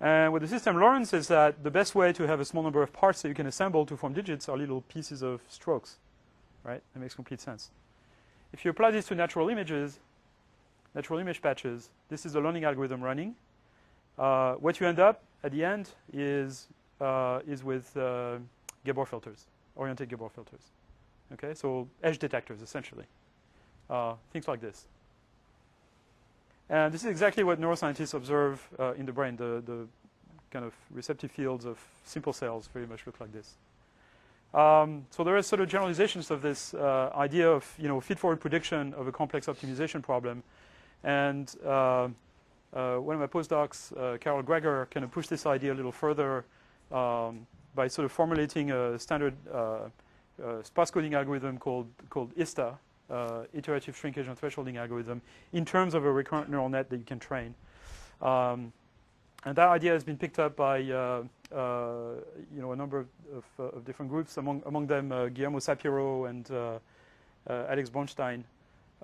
[SPEAKER 2] And what the system learns is that the best way to have a small number of parts that you can assemble to form digits are little pieces of strokes. Right? That makes complete sense. If you apply this to natural images, natural image patches, this is the learning algorithm running. Uh, what you end up at the end is uh, is with uh, Gabor filters, oriented Gabor filters. Okay, so edge detectors essentially, uh, things like this. And this is exactly what neuroscientists observe uh, in the brain. The, the kind of receptive fields of simple cells very much look like this. Um, so there are sort of generalizations of this uh, idea of you know feed-forward prediction of a complex optimization problem, and uh, uh, one of my postdocs, uh, Karol Gregor, kind of pushed this idea a little further um, by sort of formulating a standard uh, uh, sparse coding algorithm called called ISTA, uh, iterative shrinkage and thresholding algorithm, in terms of a recurrent neural net that you can train. Um, and that idea has been picked up by you know a number of, of, of, different groups, among among them Guillermo Sapiro and Alex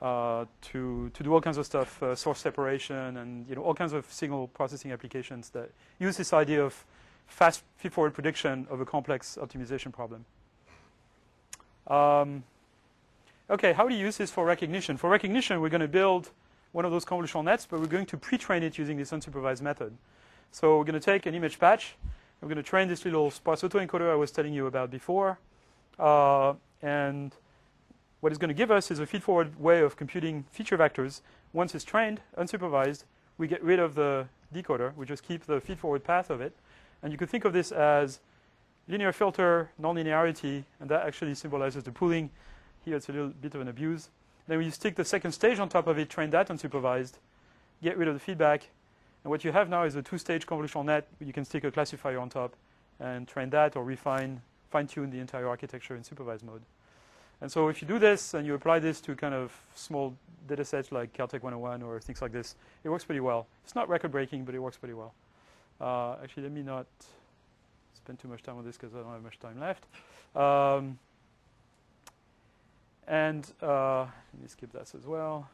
[SPEAKER 2] Bronstein, to to do all kinds of stuff, source separation, and you know all kinds of signal processing applications that use this idea of fast feed-forward prediction of a complex optimization problem. Um, okay, how do you use this for recognition? For recognition, we're going to build one of those convolutional nets, but we're going to pre-train it using this unsupervised method. So we're going to take an image patch. We're going to train this little sparse autoencoder I was telling you about before. Uh, and what it's going to give us is a feed-forward way of computing feature vectors. Once it's trained, unsupervised, we get rid of the decoder. We just keep the feed-forward path of it. And you could think of this as linear filter, nonlinearity, and that actually symbolizes the pooling. Here it's a little bit of an abuse. Then we stick the second stage on top of it, train that unsupervised, get rid of the feedback. And what you have now is a two-stage convolutional net. You can stick a classifier on top and train that or refine, fine-tune the entire architecture in supervised mode. And so if you do this and you apply this to kind of small data sets like Caltech 101 or things like this, it works pretty well. It's not record-breaking, but it works pretty well. Uh, actually, let me not spend too much time on this because I don't have much time left. Um, and uh, let me skip this as well.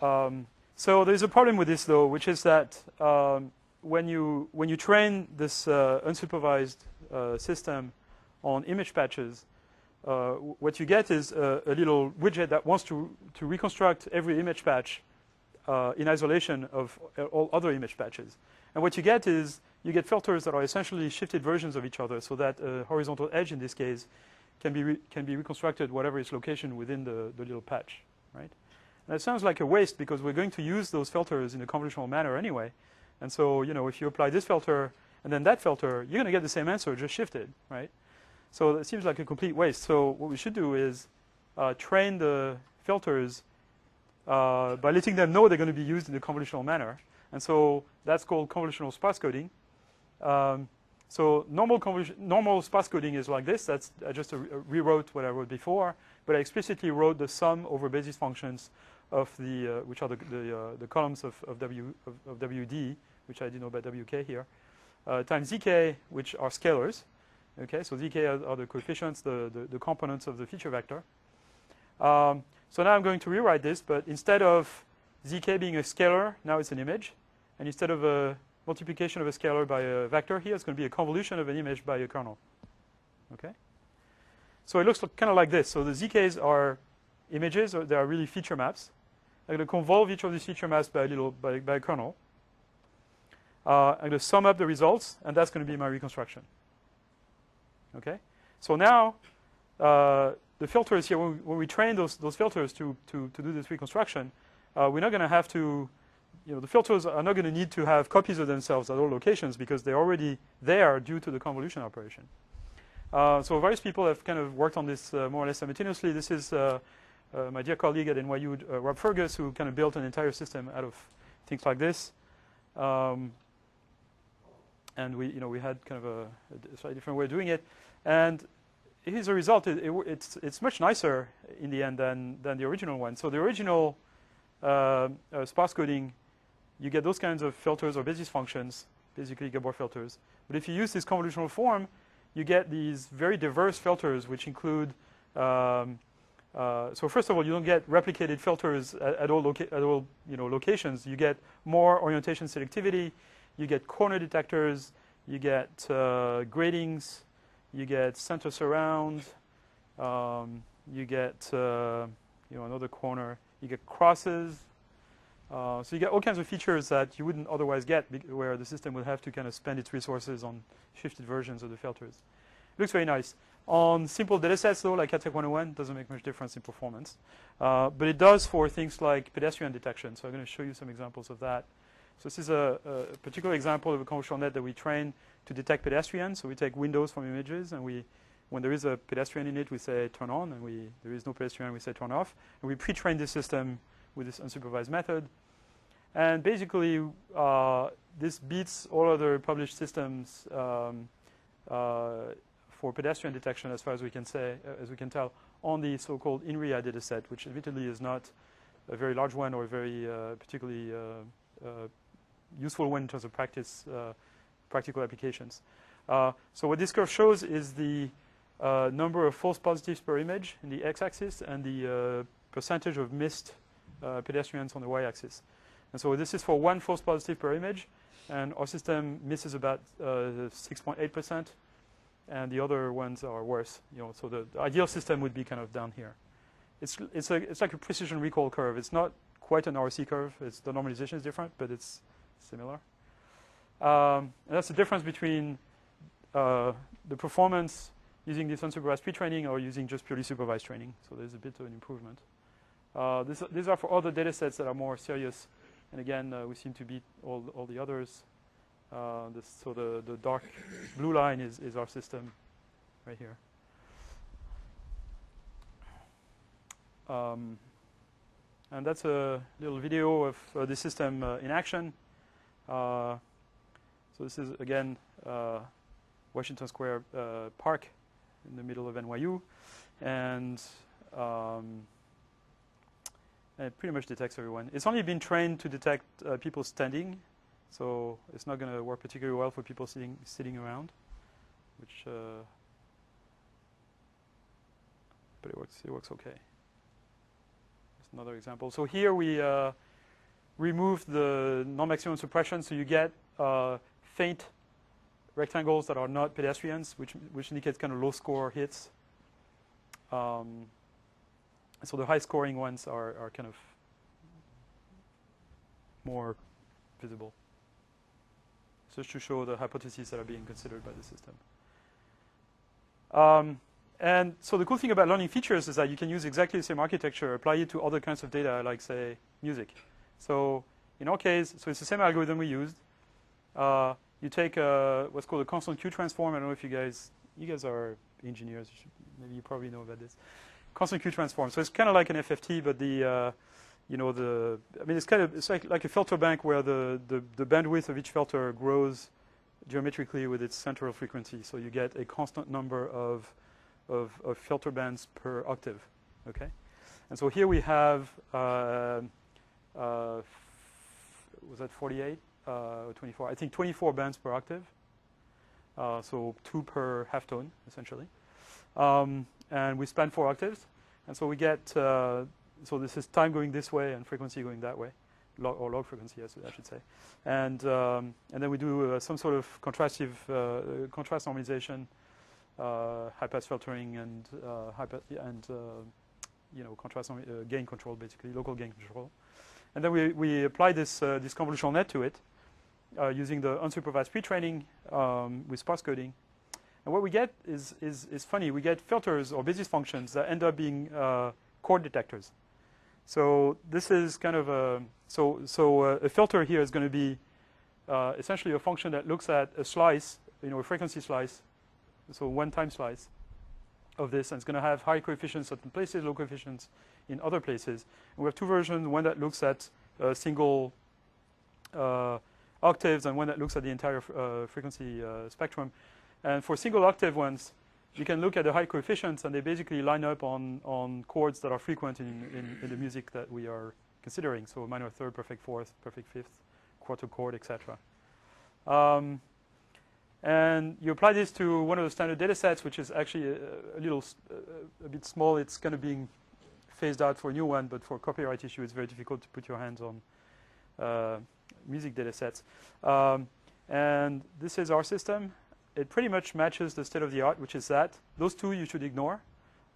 [SPEAKER 2] Um, so there's a problem with this though, which is that um, when you when you train this uh, unsupervised uh, system on image patches, uh, what you get is a, a, little widget that wants to to reconstruct every image patch uh, in isolation of all other image patches. And what you get is you get filters that are essentially shifted versions of each other so that a horizontal edge in this case can be, can be reconstructed whatever its location within the, the little patch, right? And it sounds like a waste because we're going to use those filters in a convolutional manner anyway. And so, you know, if you apply this filter and then that filter, you're going to get the same answer, just shifted, right? So it seems like a complete waste. So what we should do is uh, train the filters uh, by letting them know they're going to be used in a convolutional manner. And so that's called convolutional sparse coding. Um, so normal, normal sparse coding is like this. That's I just re rewrote what I wrote before, but I explicitly wrote the sum over basis functions of the uh, which are the the, uh, the columns of, of W of, of, WD, which I denote by WK here, uh, times ZK, which are scalars. Okay, so ZK are, are the coefficients, the, the, the components of the feature vector. Um, so now I'm going to rewrite this, but instead of ZK being a scalar, now it's an image, and instead of a multiplication of a scalar by a vector here, it's going to be a convolution of an image by a kernel. Okay? So it looks kind of like this. So the ZKs are images, or they are really feature maps. I'm going to convolve each of these feature maps by a little by, by a kernel. Uh, I'm going to sum up the results, and that's going to be my reconstruction. Okay. So now uh, the filters here, when we, when we train those those filters to to to do this reconstruction, uh, we're not going to have to, you know, the filters are not going to need to have copies of themselves at all locations because they're already there due to the convolution operation. Uh, so various people have kind of worked on this uh, more or less simultaneously. This is uh, uh, my dear colleague at NYU, Rob Fergus, who kind of built an entire system out of things like this. Um, and we, you know, we had kind of a, a, slightly different way of doing it. And as a result, it, it, it's, it's much nicer in the end than, than the original one. So the original uh, uh, sparse coding, you get those kinds of filters or basis functions, basically Gabor filters. But if you use this convolutional form, you get these very diverse filters, which include um, uh, so first of all, you don't get replicated filters at, at all, at all you know, locations. You get more orientation selectivity. You get corner detectors. You get uh, gratings. You get center surround. Um, you get uh, you know another corner. You get crosses. Uh, so you get all kinds of features that you wouldn't otherwise get, where the system would have to kind of spend its resources on shifted versions of the filters. It looks very nice. On simple datasets, though, like Caltech 101, doesn't make much difference in performance. Uh, but it does for things like pedestrian detection. So I'm going to show you some examples of that. So this is a, a, particular example of a convolutional net that we train to detect pedestrians. So we take windows from images, and we, when there is a pedestrian in it, we say turn on, and we, there is no pedestrian, we say turn off. And we pre-train this system with this unsupervised method. And basically, uh, this beats all other published systems um, uh, for pedestrian detection, as far as we can say, uh, as we can tell, on the so-called INRIA dataset, which admittedly is not a very large one or a very uh, particularly uh, uh, useful one in terms of practice, uh, practical applications. Uh, so what this curve shows is the uh, number of false positives per image in the x-axis and the uh, percentage of missed pedestrians on the y-axis. And so this is for one false positive per image, and our system misses about 6.8% and the other ones are worse. You know, so the, the, ideal system would be kind of down here. It's it's a, it's like a precision recall curve. It's not quite an RC curve. It's the normalization is different, but it's similar. Um, that's the difference between uh, the performance using this unsupervised pre-training or using just purely supervised training. So there's a bit of an improvement. Uh, this, these are for other data sets that are more serious. And again, uh, we seem to beat all, all the others. Uh, this, so the, the dark blue line is, is our system right here. Um, and that's a little video of uh, the system uh, in action. Uh, so this is, again, uh, Washington Square uh, Park in the middle of NYU. And um, it pretty much detects everyone. It's only been trained to detect people standing so it's not going to work particularly well for people sitting, sitting around, which, uh, but it works, it works okay. That's another example. So here we uh, remove the non-maximum suppression, so you get uh, faint rectangles that are not pedestrians, which, which indicates kind of low score hits. Um, so the high scoring ones are, are kind of more visible just to show the hypotheses that are being considered by the system. Um, and so the cool thing about learning features is that you can use exactly the same architecture, apply it to other kinds of data, like say music. So in our case, so it's the same algorithm we used. Uh, you take a, what's called a constant Q transform. I don't know if you guys, you guys are engineers. You should, maybe you probably know about this. Constant Q transform. So it's kind of like an FFT, but the uh, you know, the, I mean, it's kind of, it's like, like a filter bank where the, the, the bandwidth of each filter grows geometrically with its central frequency. So you get a constant number of, of, of filter bands per octave, okay? And so here we have, uh, uh, was that 48 uh, or 24? I think 24 bands per octave. Uh, so two per half tone, essentially. Um, and we span four octaves. And so we get uh, so this is time going this way and frequency going that way, log, or log frequency, I should say. And, um, and then we do uh, some sort of contrastive uh, contrast normalization, uh, high pass filtering, and, uh, high and you know, contrast uh, gain control, basically local gain control. And then we we apply this uh, this convolutional net to it uh, using the unsupervised pre-training um, with sparse coding. And what we get is, is, is funny. We get filters or basis functions that end up being uh, chord detectors. So this is kind of a so so uh, a filter here is going to be uh, essentially a function that looks at a slice, you know, a frequency slice, so one time slice of this, and it's going to have high coefficients in certain places, low coefficients in other places. And we have two versions: one that looks at a single uh, octaves and one that looks at the entire uh, frequency uh, spectrum. And for single octave ones, you can look at the high coefficients, and they basically line up on, on chords that are frequent in, in, in the music that we are considering. So minor third, perfect fourth, perfect fifth, quarter chord, etc. Um, and you apply this to one of the standard data sets, which is actually a, a little, a, a bit small. It's kind of being phased out for a new one, but for copyright issue, it's very difficult to put your hands on uh, music data sets. Um, and this is our system. It pretty much matches the state of the art, which is that. Those two you should ignore.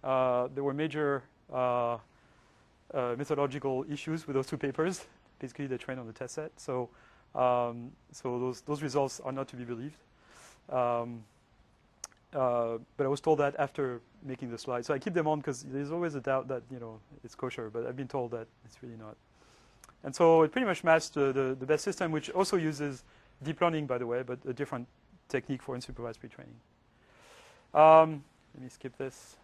[SPEAKER 2] Uh, there were major uh, uh, methodological issues with those two papers. Basically, they trained on the test set. So, um, so those, those results are not to be believed. Um, uh, but I was told that after making the slide. So I keep them on because there's always a doubt that you know it's kosher, but I've been told that it's really not. And so it pretty much matched the, the, the, best system, which also uses deep learning, by the way, but a different technique for unsupervised pre-training. Um, let me skip this.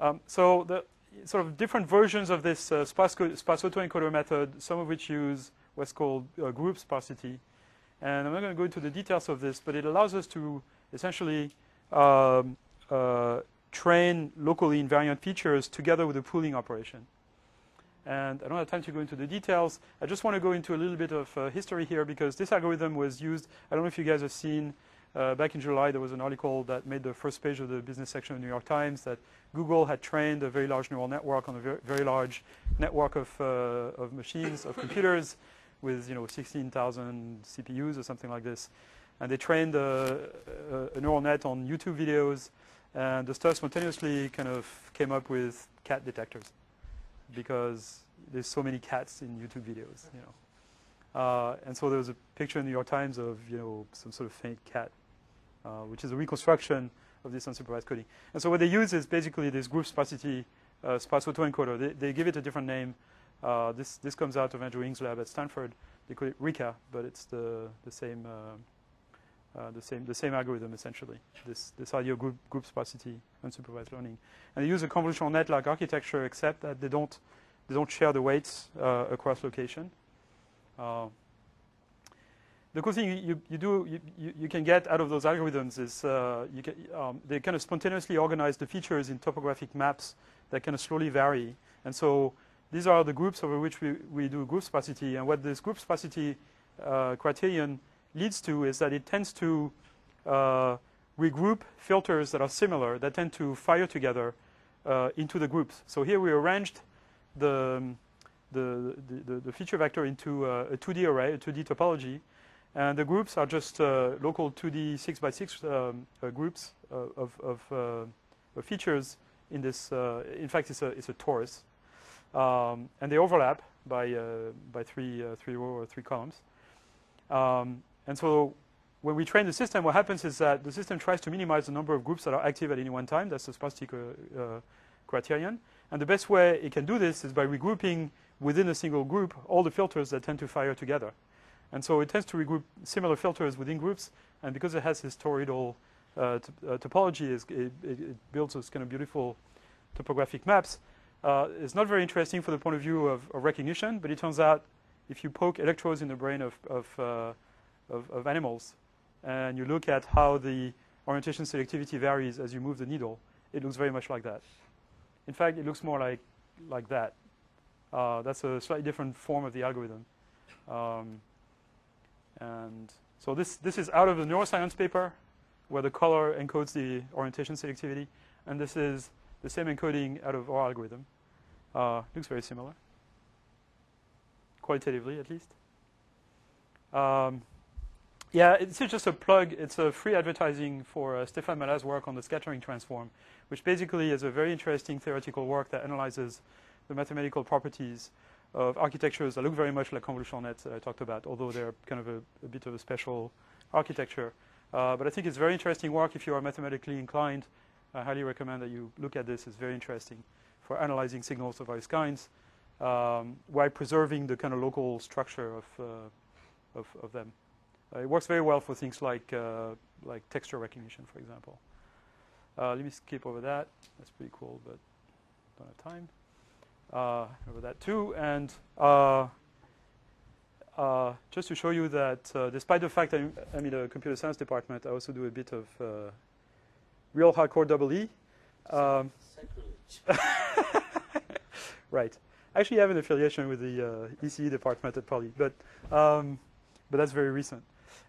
[SPEAKER 2] Um, so the sort of different versions of this uh, sparse, sparse autoencoder method, some of which use what's called uh, group sparsity. And I'm not going to go into the details of this, but it allows us to essentially um, uh, train locally invariant features together with a pooling operation. And I don't have time to go into the details. I just want to go into a little bit of uh, history here because this algorithm was used. I don't know if you guys have seen uh, back in July, there was an article that made the first page of the business section of the New York Times that Google had trained a very large neural network on a very, very large network of, uh, of machines, of computers with you know 16,000 CPUs or something like this. And they trained a, a, a neural net on YouTube videos, and the stuff spontaneously kind of came up with cat detectors because there's so many cats in YouTube videos, you know. Uh, and so there was a picture in the New York Times of, you know, some sort of faint cat, uh, which is a reconstruction of this unsupervised coding. And so what they use is basically this group sparsity uh, sparse autoencoder. They, they give it a different name. Uh, this, this comes out of Andrew Ng's lab at Stanford. They call it RICA, but it's the, the same uh, the same the same algorithm essentially. This this idea of group group sparsity unsupervised learning, and they use a convolutional net-like architecture, except that they don't they don't share the weights uh, across location. Uh, the cool thing you, you do you, you can get out of those algorithms is uh, you can, um, they kind of spontaneously organize the features in topographic maps that kind of slowly vary, and so these are the groups over which we, we do group sparsity, and what this group sparsity uh, criterion leads to is that it tends to uh, regroup filters that are similar, that tend to fire together uh, into the groups. So here we arranged the, the, the, the feature vector into uh, a 2D array, a 2D topology, and the groups are just uh, local 2D 6 by 6 um, uh, groups uh, of, of, of, features in this, in fact, it's a, it's a torus. Um, and they overlap by, by three, three row or three columns. Um, and so when we train the system, what happens is that the system tries to minimize the number of groups that are active at any one time. That's the sparsity uh, criterion. And the best way it can do this is by regrouping within a single group all the filters that tend to fire together. And so it tends to regroup similar filters within groups. And because it has this toroidal uh, uh, topology, it, it, it, builds those kind of beautiful topographic maps. Uh, it's not very interesting for the point of view of, of, recognition, but it turns out if you poke electrodes in the brain of, of uh, of, of animals, and you look at how the orientation selectivity varies as you move the needle, it looks very much like that. In fact, it looks more like, like that. Uh, that's a slightly different form of the algorithm. Um, and so this, this is out of the neuroscience paper where the color encodes the orientation selectivity. And this is the same encoding out of our algorithm. Uh, looks very similar, qualitatively at least. Um, Yeah, it's just a plug. It's a free advertising for uh, Stéphane Mallat's work on the scattering transform, which basically is a very interesting theoretical work that analyzes the mathematical properties of architectures that look very much like convolutional nets that I talked about, although they're kind of a, a bit of a special architecture. Uh, but I think it's very interesting work if you are mathematically inclined. I highly recommend that you look at this. It's very interesting for analyzing signals of various kinds um, while preserving the kind of local structure of, uh, of, of, them. Uh, it works very well for things like, uh, like texture recognition, for example. Uh, let me skip over that. That's pretty cool, but don't have time. Uh, over that too. And uh, just to show you that despite the fact that I'm in a computer science department, I also do a bit of real hardcore double E. Um, right. I actually have an affiliation with the uh, ECE department at Poly, but um, but that's very recent.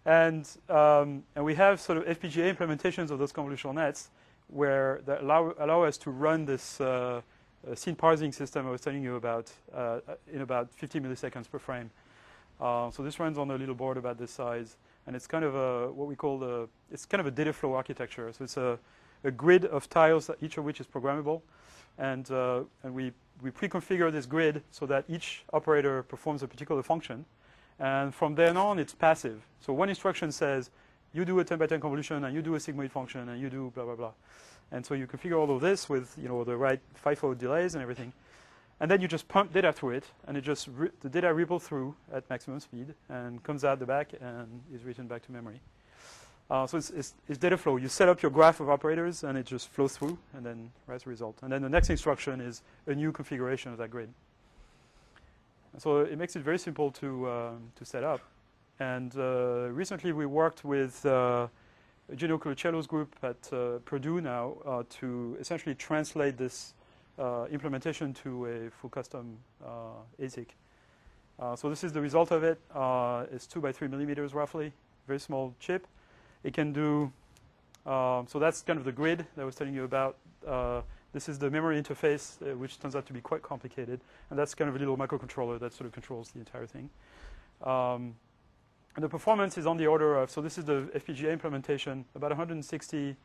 [SPEAKER 2] And um, and we have sort of FPGA implementations of those convolutional nets where that allow allow us to run this uh, scene parsing system I was telling you about uh, in about 50 milliseconds per frame. Uh, so this runs on a little board about this size, and it's kind of a what we call the it's kind of a data flow architecture. So it's a a grid of tiles, each of which is programmable, and uh, and we we pre-configure this grid so that each operator performs a particular function. And from then on, it's passive. So one instruction says, you do a 10 by 10 convolution, and you do a sigmoid function, and you do blah, blah, blah. And so you configure all of this with you know, the right FIFO delays and everything. And then you just pump data through it, and it just the data ripple through at maximum speed and comes out the back and is written back to memory. Uh, so it's, it's, it's, data flow. You set up your graph of operators, and it just flows through, and then writes a result. And then the next instruction is a new configuration of that grid. So it makes it very simple to, um, to set up. And uh, recently we worked with uh, Gino Culurciello's group at uh, Purdue now uh, to essentially translate this uh, implementation to a full custom ASIC. so this is the result of it. it's two by three millimeters roughly, very small chip. It can do, um, so that's kind of the grid that I was telling you about. This is the memory interface, uh, which turns out to be quite complicated. And that's kind of a little microcontroller that sort of controls the entire thing. Um, and the performance is on the order of, so this is the FPGA implementation, about 160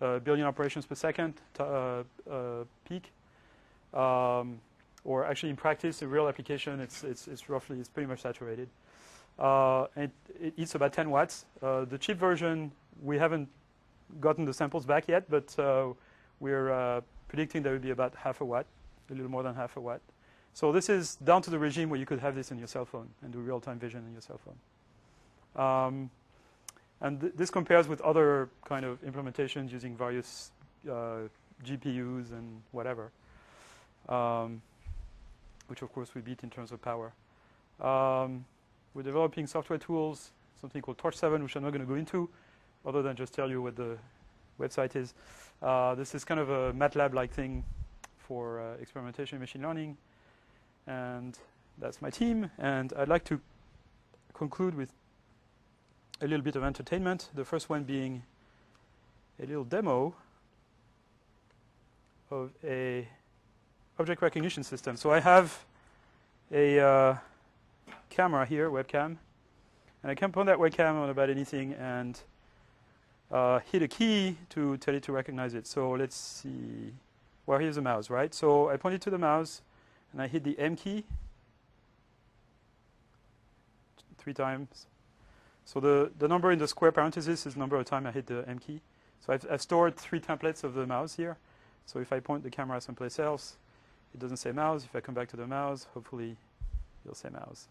[SPEAKER 2] uh, billion operations per second uh, uh, peak. Um, or actually in practice, in real application, it's, it's, it's roughly, it's pretty much saturated. Uh, it, it, eats about 10 watts. Uh, the cheap version, we haven't gotten the samples back yet, but uh, we're uh, predicting that would be about half a watt, a little more than half a watt. So this is down to the regime where you could have this in your cell phone and do real-time vision in your cell phone. Um, and th this compares with other kind of implementations using various uh, GPUs and whatever, um, which of course we beat in terms of power. Um, we're developing software tools, something called Torch 7, which I'm not going to go into, other than just tell you what the website is. Uh, this is kind of a MATLAB-like thing for uh, experimentation machine learning. And that's my team. And I'd like to conclude with a little bit of entertainment. The first one being a little demo of a object recognition system. So I have a uh, camera here, webcam, and I can point that webcam on about anything and uh, hit a key to tell it to recognize it. So let's see. Well, here's the mouse, right? So I point it to the mouse, and I hit the M key three times. So the, the number in the square parenthesis is the number of times I hit the M key. So I've, I've stored three templates of the mouse here. So if I point the camera someplace else, it doesn't say mouse. If I come back to the mouse, hopefully it'll say mouse.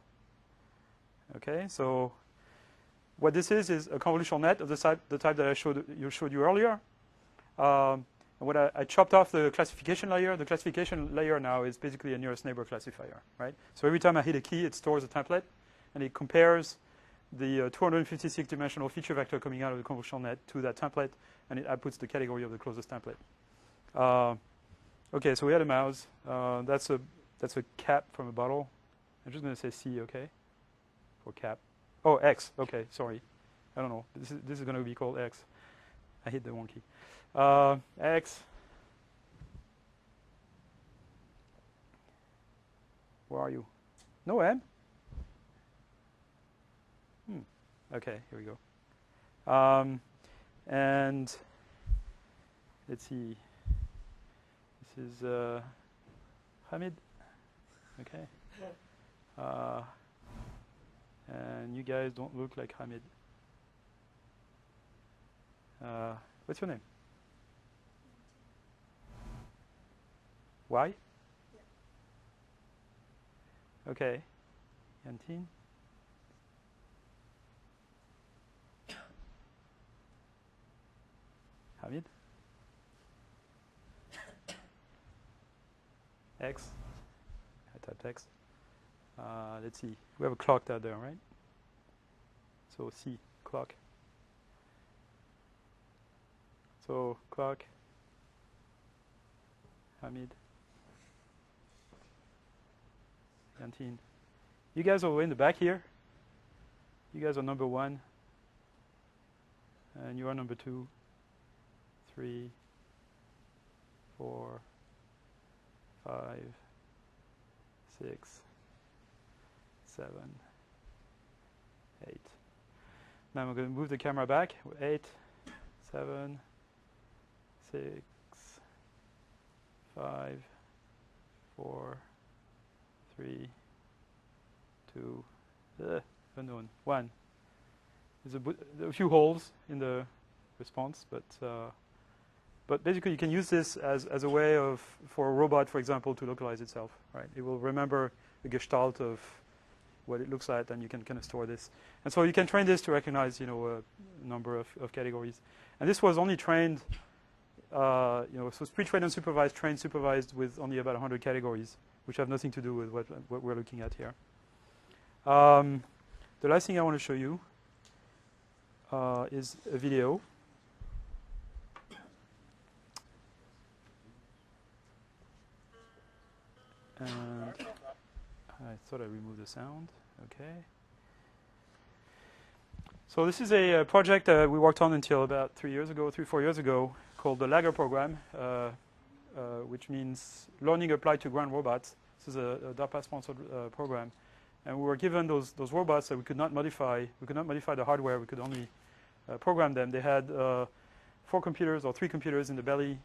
[SPEAKER 2] Okay, so what this is is a convolutional net of the type, the type that I showed you showed you earlier. Um, and what I, I, chopped off the classification layer. The classification layer now is basically a nearest neighbor classifier, right? So every time I hit a key, it stores a template, and it compares the uh, 256 dimensional feature vector coming out of the convolutional net to that template, and it outputs the category of the closest template. Uh, okay, so we had a mouse. Uh, that's a that's a cap from a bottle. I'm just going to say C, okay? for cap. Oh, X. Okay, sorry. I don't know. This is, this is going to be called X. I hit the wrong key. Uh, X. Where are you? No M? Hmm. Okay, here we go. Um, and let's see. This is uh, Hamid. Okay. Uh, and you guys don't look like Hamid. Uh, what's your name? Why? Okay. Yantin? Hamid? X? I typed X. Uh, let's see. We have a clock down there, right? So C, clock. So clock. Hamid. Yantin. You guys are in the back here. You guys are number one. And you are number two, three, four, five, six, seven, eight. Now I'm going to move the camera back. Eight, seven, six, five, four, three, two, uh, unknown, one. There's a, a few holes in the response, but uh, but basically you can use this as, as a way of for a robot, for example, to localize itself. Right? It will remember the gestalt of what it looks like, and you can kind of store this. And so you can train this to recognize, you know, a number of, of categories. And this was only trained, uh, you know, so it's pre-trained and supervised, trained, supervised with only about 100 categories, which have nothing to do with what, what we're looking at here. Um, the last thing I want to show you uh, is a video. And I thought I removed the sound. Okay. So this is a, uh project uh, we worked on until about three years ago, three, four years ago, called the LAGR program, uh, uh, which means Learning Applied to Ground Robots. This is a, a DARPA-sponsored uh, program. And we were given those, those robots that we could not modify. We could not modify the hardware. We could only uh, program them. They had uh, four computers or three computers in the belly,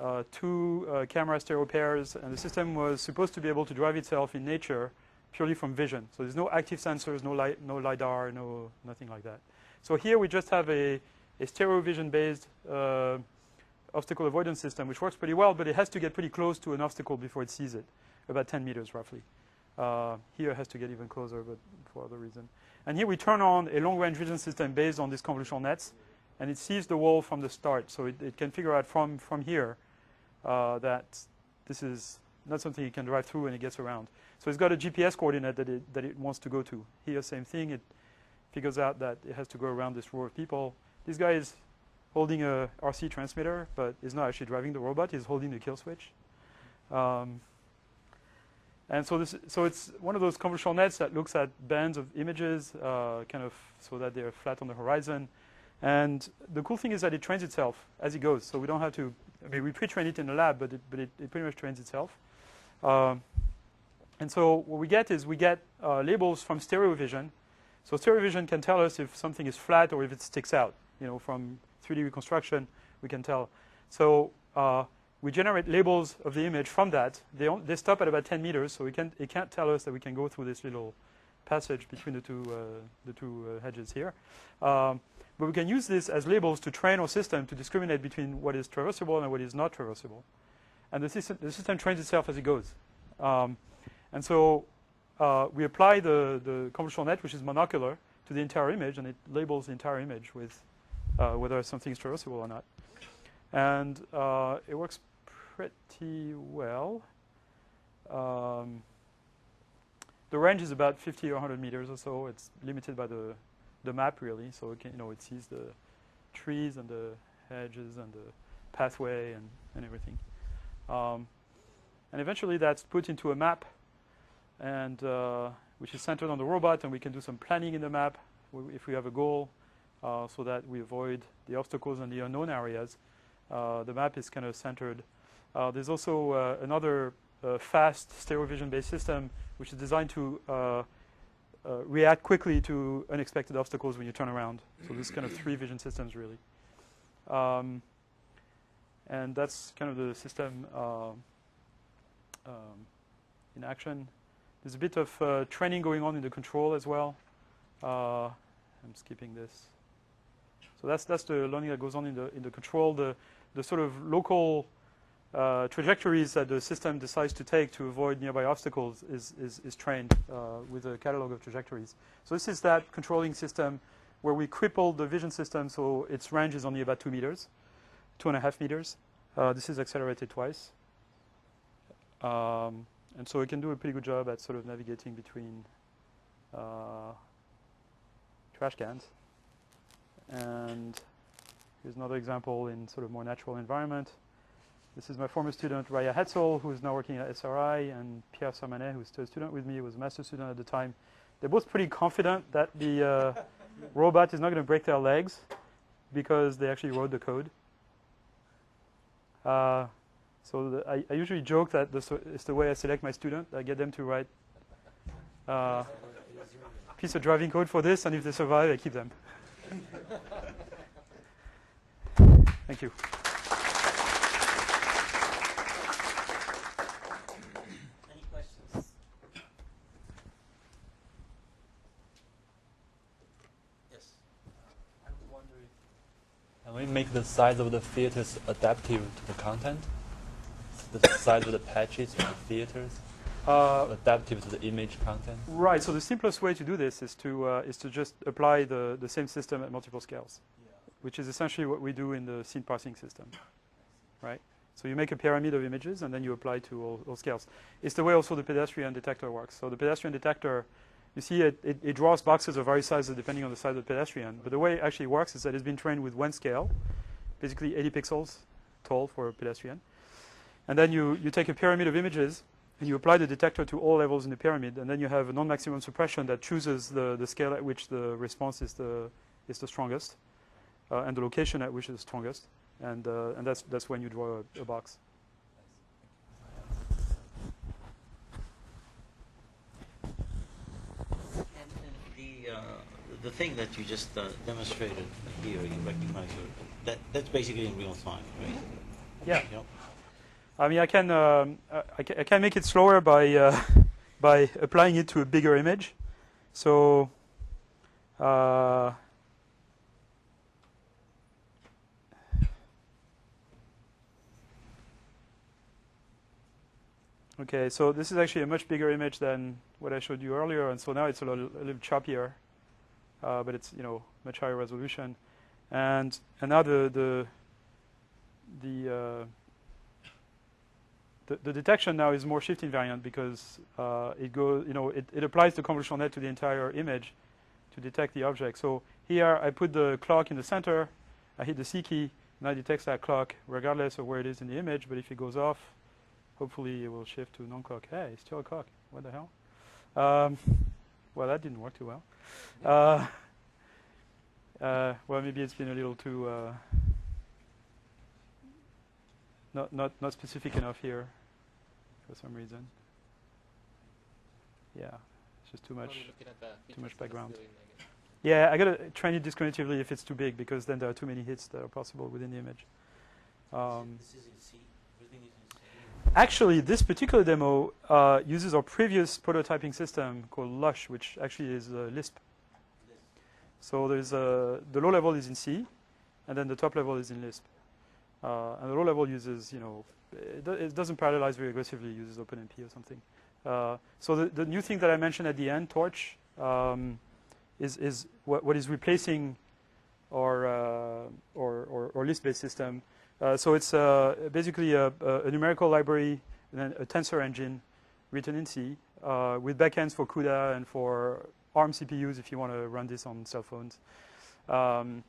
[SPEAKER 2] uh, two uh, camera stereo pairs, and the system was supposed to be able to drive itself in nature purely from vision. So there's no active sensors, no, li- no LiDAR, no nothing like that. So here we just have a, a stereo vision-based uh, obstacle avoidance system, which works pretty well, but it has to get pretty close to an obstacle before it sees it, about 10 meters roughly. Uh, here it has to get even closer, but for other reason. And here we turn on a long-range vision system based on these convolutional nets, and it sees the wall from the start. So it, it can figure out from, from here uh, that this is not something it can drive through and it gets around. So it's got a GPS coordinate that it, that it wants to go to. Here, same thing. It figures out that it has to go around this row of people. This guy is holding a RC transmitter, but is not actually driving the robot. He's holding the kill switch. Um, and so this, so it's one of those convolutional nets that looks at bands of images, uh, kind of so that they're flat on the horizon. And the cool thing is that it trains itself as it goes. So we don't have to. I mean, we pre-train it in the lab, but it, but it, it pretty much trains itself. Um, and so what we get is we get uh, labels from stereo vision. So stereo vision can tell us if something is flat or if it sticks out. You know, from 3D reconstruction, we can tell. So uh, we generate labels of the image from that. They, they stop at about 10 meters, so can, it can't tell us that we can go through this little passage between the two, uh, the two uh, hedges here. Um, but we can use this as labels to train our system to discriminate between what is traversable and what is not traversable. And the system, the system trains itself as it goes. Um, and so uh, we apply the, the convolutional net, which is monocular, to the entire image, and it labels the entire image with uh, whether something is traversable or not. And uh, it works pretty well. Um, the range is about 50 or 100 meters or so. It's limited by the, the map, really. So it can, you know, it sees the trees and the hedges and the pathway and, and everything. Um, and eventually that's put into a map and uh, which is centered on the robot, and we can do some planning in the map if we have a goal, uh, so that we avoid the obstacles and the unknown areas. Uh, the map is kind of centered. Uh, there's also uh, another uh, fast stereo vision-based system, which is designed to uh, react quickly to unexpected obstacles when you turn around. So this kind of three vision systems really. Um, and that's kind of the system uh, um, in action. There's a bit of uh, training going on in the control as well. Uh, I'm skipping this. So that's that's the learning that goes on in the in the control. The the sort of local uh, trajectories that the system decides to take to avoid nearby obstacles is is, is trained uh, with a catalog of trajectories. So this is that controlling system where we cripple the vision system so its range is only about two meters, two and a half meters. Uh, this is accelerated twice. Um, and so it can do a pretty good job at sort of navigating between uh, trash cans. And here's another example in sort of more natural environment. This is my former student Raia Hadsell, who is now working at SRI, and Pierre Sermanet, who's still a student with me, was a master student at the time. They're both pretty confident that the uh, robot is not going to break their legs because they actually wrote the code. Uh, so the, I, I, usually joke that this is the way I select my student. I get them to write uh, a piece of driving code for this, and if they survive, I keep them. Thank you.
[SPEAKER 1] Any questions? Yes.
[SPEAKER 4] I was wondering, can we make the size of the filters adaptive to the content? The size of the patches of the filters
[SPEAKER 2] Uh,
[SPEAKER 4] adaptive to the image content?
[SPEAKER 2] right. So the simplest way to do this is to uh, is to just apply the the same system at multiple scales, which is essentially what we do in the scene parsing system, right? So you make a pyramid of images and then you apply to all, all scales. It's the way also the pedestrian detector works. So the pedestrian detector, you see it, it, it draws boxes of various sizes depending on the size of the pedestrian. But the way it actually works is that it's been trained with one scale, basically 80 pixels tall for a pedestrian. And then you, you take a pyramid of images and you apply the detector to all levels in the pyramid, and then you have a non-maximum suppression that chooses the, the scale at which the response is the, is the strongest, uh, and the location at which is the strongest, and, uh, and that's, that's when you draw a, a box.
[SPEAKER 1] And, and the, uh, the thing that you just uh, demonstrated here, you recognize, your- that, that's basically in real time, right?
[SPEAKER 2] Yeah.
[SPEAKER 1] Yep.
[SPEAKER 2] I mean, I can, um, I, I can make it slower by, uh, by applying it to a bigger image. So, uh, okay, so this is actually a much bigger image than what I showed you earlier, and so now it's a little, a little choppier, uh, but it's you know much higher resolution, and and now the the the uh, the, the detection now is more shift invariant because uh, it goes, you know, it, it applies the convolutional net to the entire image to detect the object. So here I put the clock in the center, I hit the C key, and I detects that clock regardless of where it is in the image. But if it goes off, hopefully it will shift to non-clock. Hey, it's still a clock. What the hell? Um, well, that didn't work too well. Uh, uh, well, maybe it's been a little too uh, not not not specific enough here for some reason. Yeah, it's just too much. too much background. Yeah, I gotta train it discriminatively if it's too big because then there are too many hits that are possible within the image. Um,
[SPEAKER 1] This is in C, everything is in C.
[SPEAKER 2] actually, this particular demo uh, uses our previous prototyping system called Lush, which actually is uh, Lisp. So there's uh, the low level is in C, and then the top level is in Lisp. Uh, and the low level uses, you know, it, do, it doesn't parallelize very aggressively. Uses OpenMP or something. Uh, so the, the new thing that I mentioned at the end, Torch, um, is is what, what is replacing our uh, Lisp-based system. Uh, so it's uh, basically a, a, numerical library and a tensor engine written in C uh, with backends for CUDA and for ARM CPUs if you want to run this on cell phones. Um,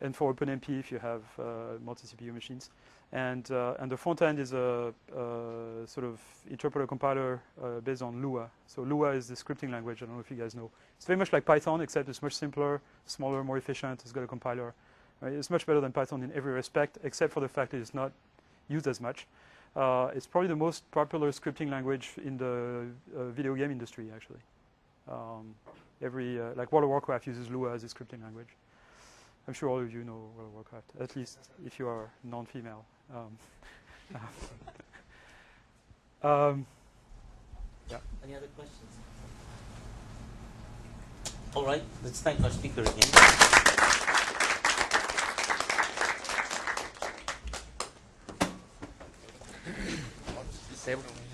[SPEAKER 2] and for OpenMP if you have uh, multi-CPU machines. And, uh, and the front end is a, a sort of interpreter compiler uh, based on Lua. So Lua is the scripting language. I don't know if you guys know. It's very much like Python, except it's much simpler, smaller, more efficient. It's got a compiler. Right? It's much better than Python in every respect, except for the fact that it's not used as much. Uh, it's probably the most popular scripting language in the uh, video game industry, actually. Um, every uh, like World of Warcraft uses Lua as a scripting language. I'm sure all of you know World of Warcraft, at least if you are non-female. Um, um,
[SPEAKER 1] Any other questions? All right, let's thank our speaker again.
[SPEAKER 5] Sempre.